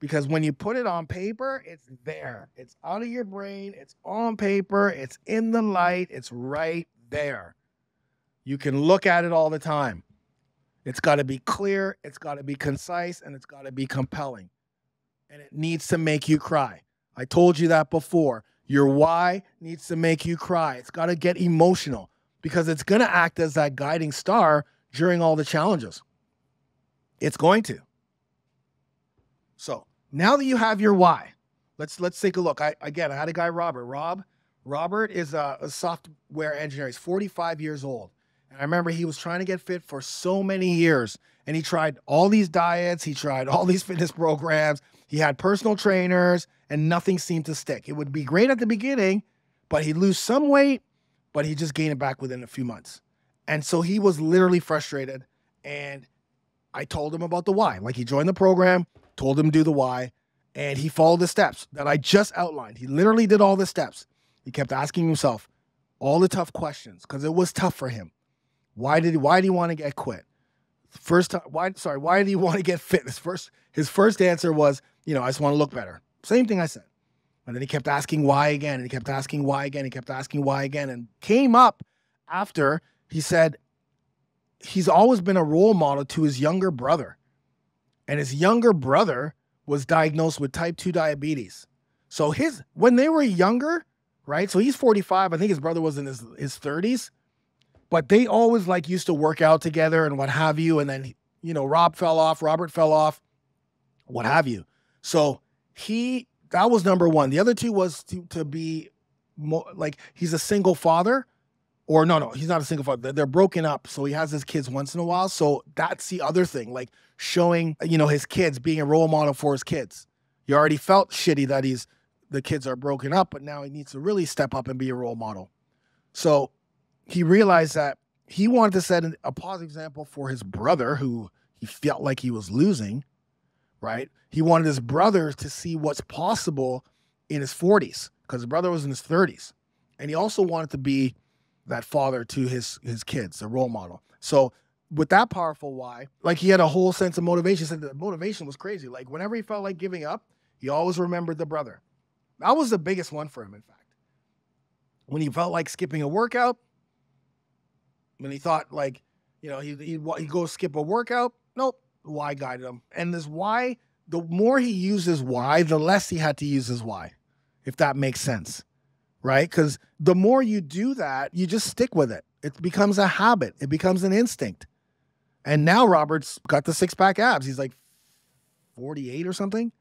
because when you put it on paper, it's there. It's out of your brain, it's on paper, it's in the light, it's right there. You can look at it all the time. It's got to be clear, it's got to be concise, and it's got to be compelling. And it needs to make you cry. I told you that before. Your why needs to make you cry. It's got to get emotional because it's going to act as that guiding star during all the challenges. It's going to. So now that you have your why, let's let's take a look. I again I had a guy, Robert. Rob, Robert is a, a software engineer. He's 45 years old. And I remember he was trying to get fit for so many years. And he tried all these diets, he tried all these [LAUGHS] fitness programs, he had personal trainers, and nothing seemed to stick. It would be great at the beginning, but he'd lose some weight, but he'd just gain it back within a few months. And so he was literally frustrated. And I told him about the why. Like he joined the program, told him to do the why, and he followed the steps that I just outlined. He literally did all the steps. He kept asking himself all the tough questions because it was tough for him. Why did why did he want to get quit? First time, why sorry, why did he want to get fit? His first his first answer was, you know, I just want to look better. Same thing I said. And then he kept asking why again, and he kept asking why again, he kept asking why again, and came up after he said he's always been a role model to his younger brother. And his younger brother was diagnosed with type 2 diabetes. So his when they were younger, right? So he's 45, I think his brother was in his his 30s but they always like used to work out together and what have you. And then, you know, Rob fell off, Robert fell off, what have you. So he, that was number one. The other two was to, to be more like he's a single father, or no, no, he's not a single father. They're- broken up, so he has his kids once in a while. So that's the other thing, like showing you know his kids being a role model for his kids. He already felt shitty that he's the kids are broken up, but now he needs to really step up and be a role model. So he realized that he wanted to set a positive example for his brother, who he felt like he was losing. Right? He wanted his brother to see what's possible in his 40s because his brother was in his 30s, and he also wanted to be that father to his his kids, a role model. So with that powerful why, like he had a whole sense of motivation. He said the motivation was crazy. Like whenever he felt like giving up, he always remembered the brother. That was the biggest one for him, in fact. When he felt like skipping a workout, when he thought like, you know, he he'd, he'd go skip a workout, nope, why guided him. And this why, the more he uses why, the less he had to use his why, if that makes sense right? Because the more you do that, you just stick with it. It becomes a habit, it becomes an instinct. And now Robert's got the six pack abs. He's like 48 or something.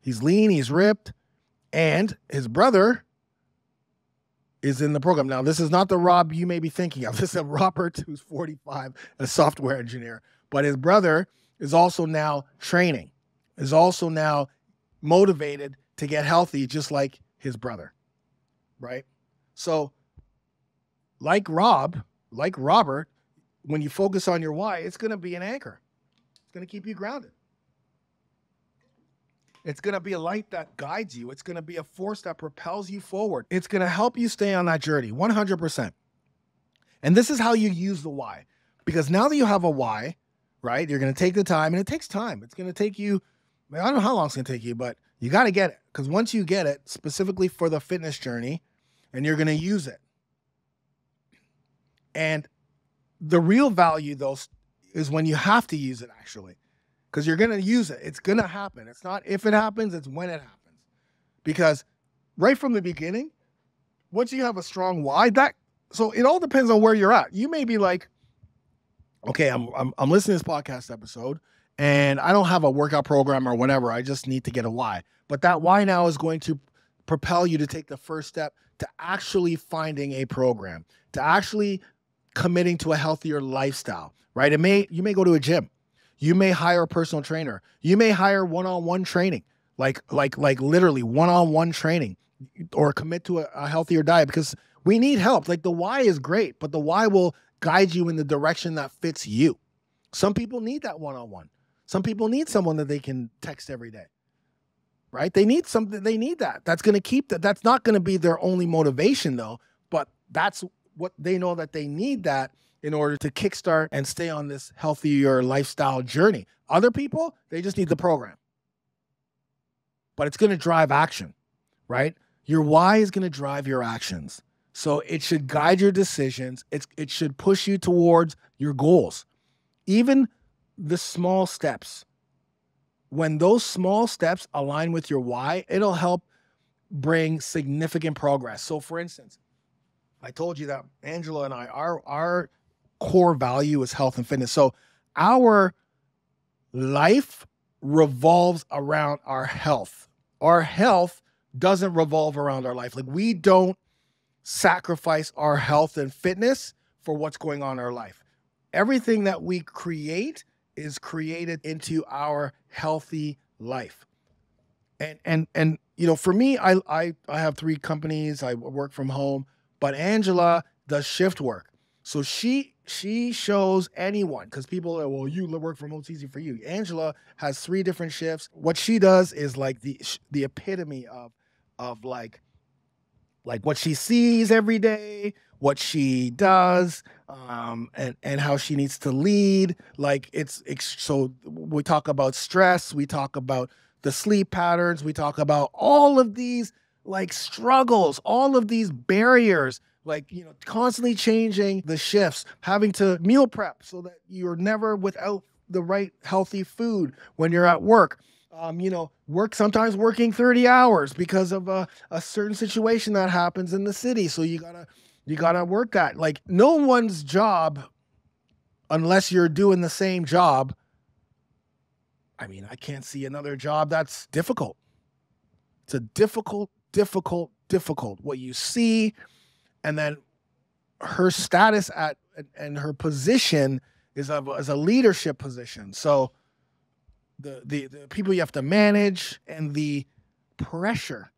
He's lean, he's ripped. And his brother is in the program. Now, this is not the Rob you may be thinking of. [LAUGHS] This is Robert, who's 45, a software engineer. But his brother is also now training, is also now motivated to get healthy, just like his brother right? So, like Rob, like Robert, when you focus on your why, it's going to be an anchor. It's going to keep you grounded. It's going to be a light that guides you. It's going to be a force that propels you forward. It's going to help you stay on that journey 100%. And this is how you use the why. Because now that you have a why, right, you're going to take the time, and it takes time. It's going to take you, I don't know how long it's going to take you, but you got to get it. Because once you get it, specifically for the fitness journey, and you're going to use it. And the real value, though, is when you have to use it actually, because you're going to use it. It's going to happen. It's not if it happens, it's when it happens. Because right from the beginning, once you have a strong why, that so it all depends on where you're at. You may be like, okay, I'm I'm, I'm listening to this podcast episode, and I don't have a workout program or whatever. I just need to get a why. But that why now is going to propel you to take the first step to actually finding a program, to actually committing to a healthier lifestyle, right? It may you may go to a gym. You may hire a personal trainer. You may hire one-on-one training, like like like literally one-on-one training or commit to a, a healthier diet because we need help. Like the why is great, but the why will guide you in the direction that fits you. Some people need that one-on-one. Some people need someone that they can text every day right? They need something, they need that. That's going to keep that. That's not going to be their only motivation though, but that's what they know that they need that in order to kickstart and stay on this healthier lifestyle journey. Other people, they just need the program. But it's going to drive action, right? Your why is going to drive your actions. So it should guide your decisions. It's, it should push you towards your goals. Even the small steps, when those small steps align with your why, it'll help bring significant progress. So, for instance, I told you that Angela and I, our our core value is health and fitness. So, our life revolves around our health. Our health doesn't revolve around our life. Like we don't sacrifice our health and fitness for what's going on in our life. Everything that we create is created into our healthy life. And and and you know, for me, I I I have three companies. I work from home, but Angela does shift work. So she she shows anyone because people are well, you work from home, it's easy for you. Angela has three different shifts. What she does is like the the epitome of of like like what she sees every day, what she does, um, and and how she needs to lead. Like it's, it's so we talk about stress, we talk about the sleep patterns, we talk about all of these like struggles, all of these barriers, like you know, constantly changing the shifts, having to meal prep so that you're never without the right healthy food when you're at work. Um, you know, work sometimes working 30 hours because of a, a certain situation that happens in the city. So you gotta you gotta work that. Like no one's job, unless you're doing the same job. I mean, I can't see another job that's difficult. It's a difficult, difficult, difficult. What you see, and then her status at and her position is of as a leadership position. So the, the the people you have to manage and the pressure,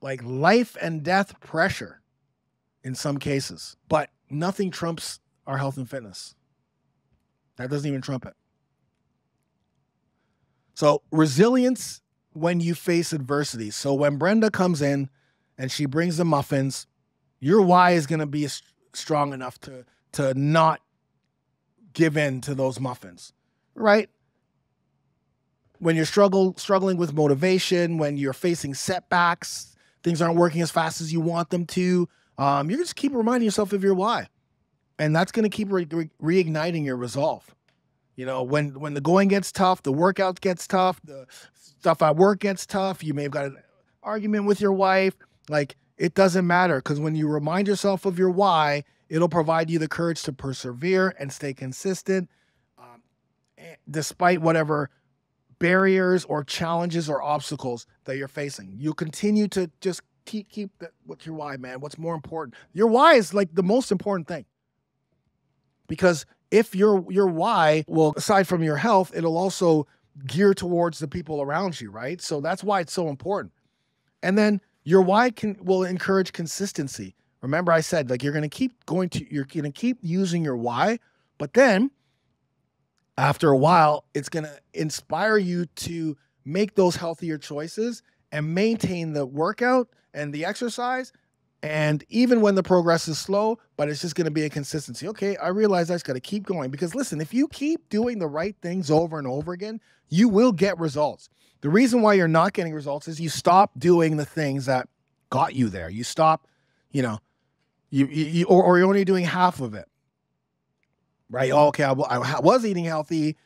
like life and death pressure, in some cases. But nothing trumps our health and fitness. That doesn't even trump it. So resilience when you face adversity. So when Brenda comes in and she brings the muffins, your why is going to be strong enough to to not give in to those muffins, right? When you're struggle struggling with motivation, when you're facing setbacks, things aren't working as fast as you want them to, um, you just keep reminding yourself of your why, and that's going to keep re- re- reigniting your resolve. You know, when when the going gets tough, the workout gets tough, the stuff at work gets tough. You may have got an argument with your wife. Like it doesn't matter because when you remind yourself of your why, it'll provide you the courage to persevere and stay consistent, um, despite whatever barriers or challenges or obstacles that you're facing. You continue to just keep keep. What's your why, man? What's more important? Your why is like the most important thing because if your your why well aside from your health it'll also gear towards the people around you right so that's why it's so important and then your why can will encourage consistency. Remember i said like you're going to keep going to you're going to keep using your why but then after a while it's going to inspire you to make those healthier choices and maintain the workout and the exercise and even when the progress is slow, but it's just going to be a consistency. Okay, I realize I just got to keep going because listen, if you keep doing the right things over and over again, you will get results. The reason why you're not getting results is you stop doing the things that got you there. You stop, you know, you, you or, or you're only doing half of it. Right? Oh, okay, I, I was eating healthy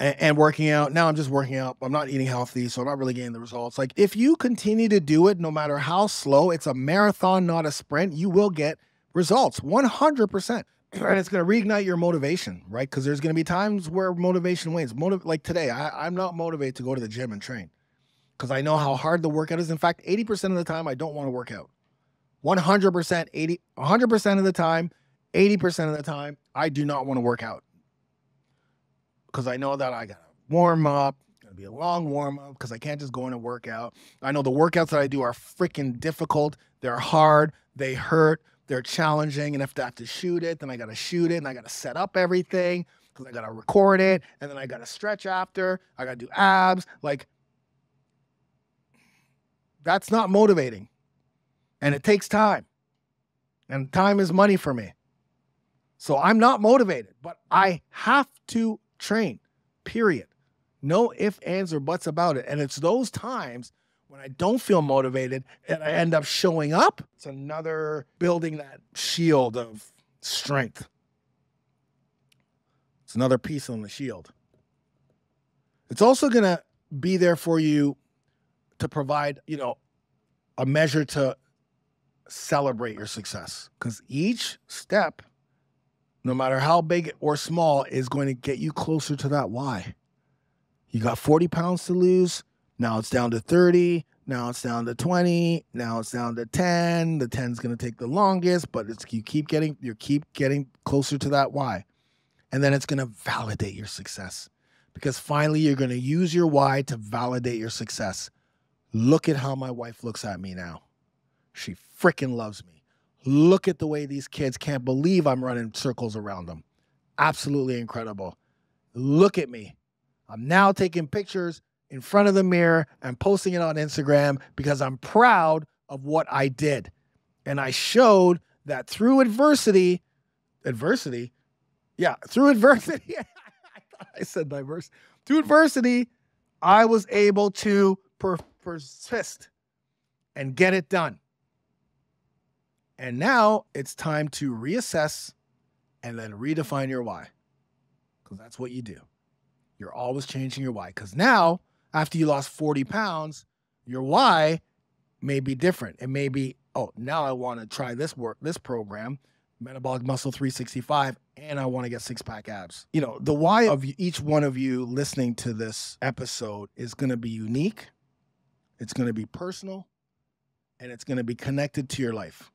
and, and working out. Now I'm just working out. I'm not eating healthy, so I'm not really getting the results. Like if you continue to do it, no matter how slow, it's a marathon, not a sprint. You will get results, 100%. [CLEARS THROAT] And it's going to reignite your motivation, right? Because there's going to be times where motivation wanes. Motiv- like today, I, I'm not motivated to go to the gym and train because I know how hard the workout is. In fact, 80% of the time, I don't want to work out. 100%, 80, 100% of the time, 80% of the time, I do not want to work out because I know that I got to warm up. It'll be a long warm up because I can't just go in and work out. I know the workouts that I do are freaking difficult. They're hard. They hurt. They're challenging. And if I have to shoot it, then I got to shoot it and I got to set up everything because I got to record it and then I got to stretch after. I got to do abs. Like, that's not motivating. And it takes time. And time is money for me. So I'm not motivated, but I have to train, period. No ifs, ands, or buts about it. And it's those times when I don't feel motivated and I end up showing up. It's another building that shield of strength. It's another piece on the shield. It's also going to be there for you to provide, you know, a measure to celebrate your success because each step no matter how big or small, is going to get you closer to that why. You got 40 pounds to lose. Now it's down to 30. Now it's down to 20. Now it's down to 10. The 10 is going to take the longest, but it's you keep getting you keep getting closer to that why. And then it's going to validate your success. Because finally you're going to use your why to validate your success. Look at how my wife looks at me now. She freaking loves me. Look at the way these kids can't believe I'm running circles around them. Absolutely incredible. Look at me. I'm now taking pictures in front of the mirror and posting it on Instagram because I'm proud of what I did. And I showed that through adversity, adversity, yeah, through adversity, [LAUGHS] I said diverse. Through adversity, I was able to per- persist and get it done. And now it's time to reassess and then redefine your why. Because that's what you do. You're always changing your why. Because now, after you lost 40 pounds, your why may be different. It may be, oh, now I want to try this work, this program, Metabolic Muscle 365, and I want to get six pack abs. You know, the why of each one of you listening to this episode is going to be unique, it's going to be personal, and it's going to be connected to your life.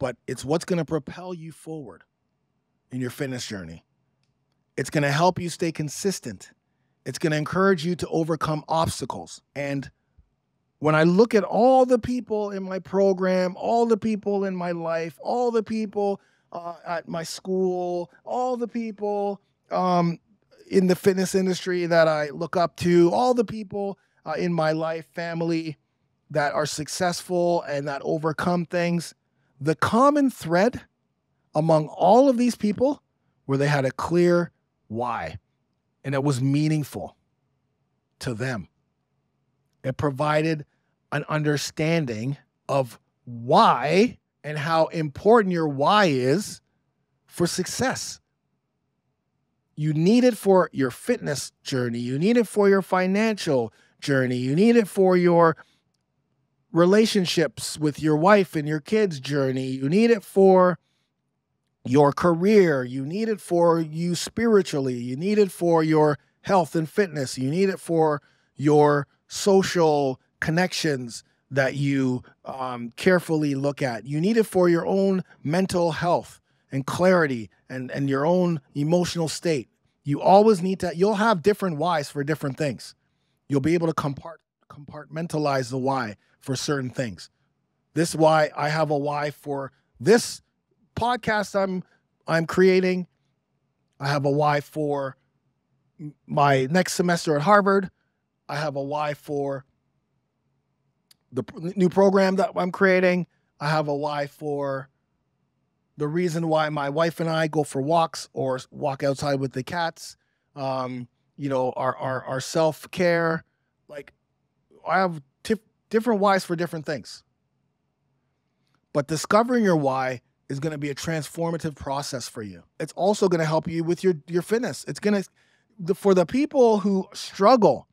But it's what's going to propel you forward in your fitness journey. It's going to help you stay consistent. It's going to encourage you to overcome obstacles. And when I look at all the people in my program, all the people in my life, all the people uh, at my school, all the people um, in the fitness industry that I look up to, all the people uh, in my life, family that are successful and that overcome things, the common thread among all of these people where they had a clear why and it was meaningful to them. It provided an understanding of why and how important your why is for success. You need it for your fitness journey, you need it for your financial journey, you need it for your relationships with your wife and your kids journey, you need it for your career, you need it for you spiritually, you need it for your health and fitness, you need it for your social connections that you um, carefully look at. You need it for your own mental health and clarity and, and your own emotional state. You always need to, you'll have different whys for different things. You'll be able to compart, compartmentalize the why for certain things. This is why I have a why for this podcast I'm I'm creating. I have a why for my next semester at Harvard. I have a why for the new program that I'm creating. I have a why for the reason why my wife and I go for walks or walk outside with the cats. Um, you know, our our, our self care. Like, I have different whys for different things. But discovering your why is going to be a transformative process for you. It's also going to help you with your your fitness. It's going to for the people who struggle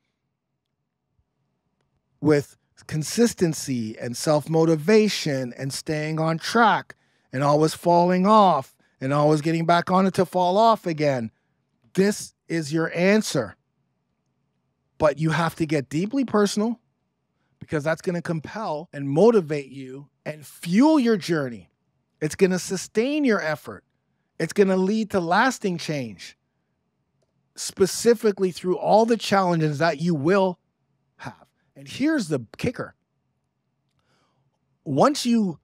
with consistency and self-motivation and staying on track and always falling off and always getting back on it to fall off again. This is your answer. But you have to get deeply personal because that's going to compel and motivate you and fuel your journey. It's going to sustain your effort. It's going to lead to lasting change, specifically through all the challenges that you will have. And here's the kicker once you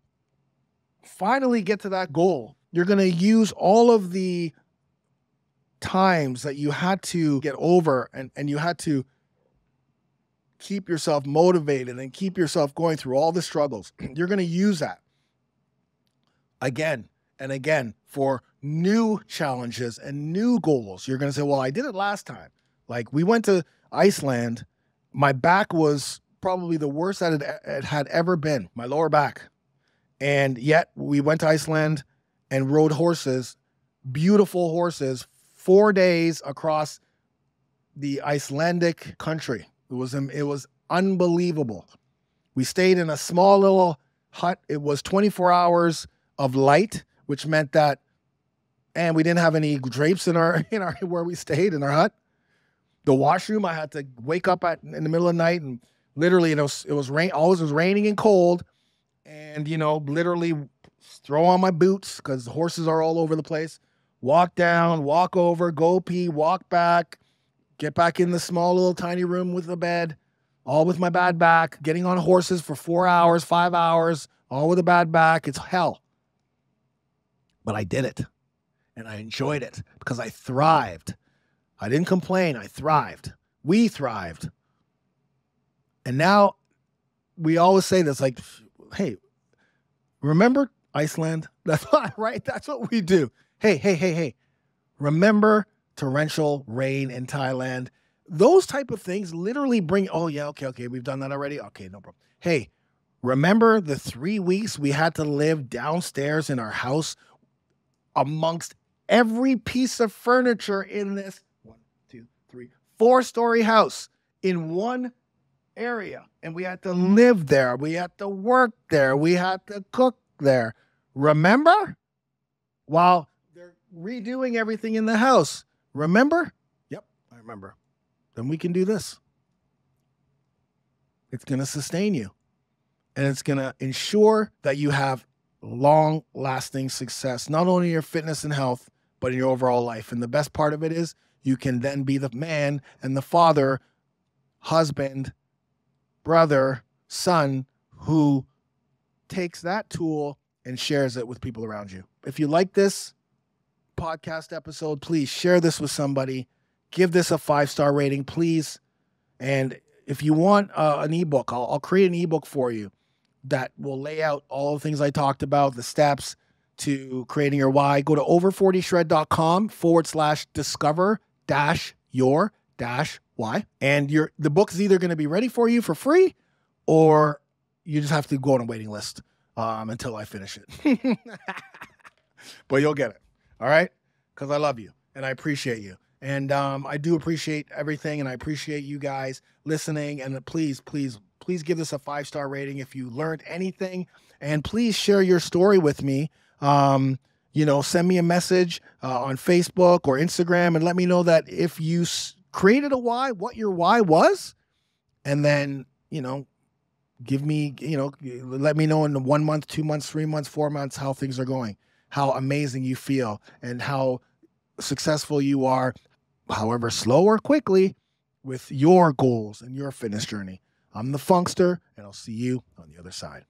finally get to that goal, you're going to use all of the times that you had to get over and, and you had to keep yourself motivated and keep yourself going through all the struggles. [CLEARS THROAT] You're going to use that again and again for new challenges and new goals. You're going to say, Well, I did it last time. Like we went to Iceland, my back was probably the worst that it, had ever been, my lower back. And yet we went to Iceland and rode horses, beautiful horses, four days across the Icelandic country. It was it was unbelievable. We stayed in a small little hut. It was 24 hours of light, which meant that and we didn't have any drapes in our [LAUGHS] in our where we stayed in our hut. The washroom, I had to wake up at in the middle of the night and literally it was it was rain always was raining and cold and you know literally throw on my boots because horses are all over the place walk down walk over go pee walk back get back in the small little tiny room with the bed, all with my bad back, getting on horses for four hours, five hours, all with a bad back. It's hell. But I did it and I enjoyed it because I thrived. I didn't complain, I thrived. We thrived. And now we always say this like, hey, remember Iceland? [LAUGHS] That's right. That's what we do. Hey, hey, hey, hey. Remember torrential rain in Thailand. Those type of things literally bring, oh, yeah, okay, okay, we've done that already. Okay, no problem. Hey, remember the three weeks we had to live downstairs in our house amongst every piece of furniture in this one, two, three, four story house in one area. And we had to live there. We had to work there. We had to cook there. Remember? While they're redoing everything in the house. Remember? Yep, I remember. Then we can do this. It's going to sustain you and it's going to ensure that you have long lasting success, not only in your fitness and health, but in your overall life. And the best part of it is you can then be the man and the father, husband, brother, son who takes that tool and shares it with people around you. If you like this podcast episode, please share this with somebody. Give this a five star rating, please. And if you want uh, an ebook, I'll, I'll create an ebook for you that will lay out all the things I talked about, the steps to creating your why. Go to over40shred.com forward slash discover dash your dash why. And your the book is either going to be ready for you for free or you just have to go on a waiting list um, until I finish it. [LAUGHS] but you'll get it. All right. Because I love you and I appreciate you. And um, I do appreciate everything and I appreciate you guys listening. And please, please, please give this a five star rating if you learned anything. And please share your story with me. Um, you know, send me a message uh, on Facebook or Instagram and let me know that if you s- created a why, what your why was. And then, you know, give me, you know, let me know in one month, two months, three months, four months how things are going, how amazing you feel, and how successful you are, however slow or quickly, with your goals and your fitness journey. I'm the Funkster, and I'll see you on the other side.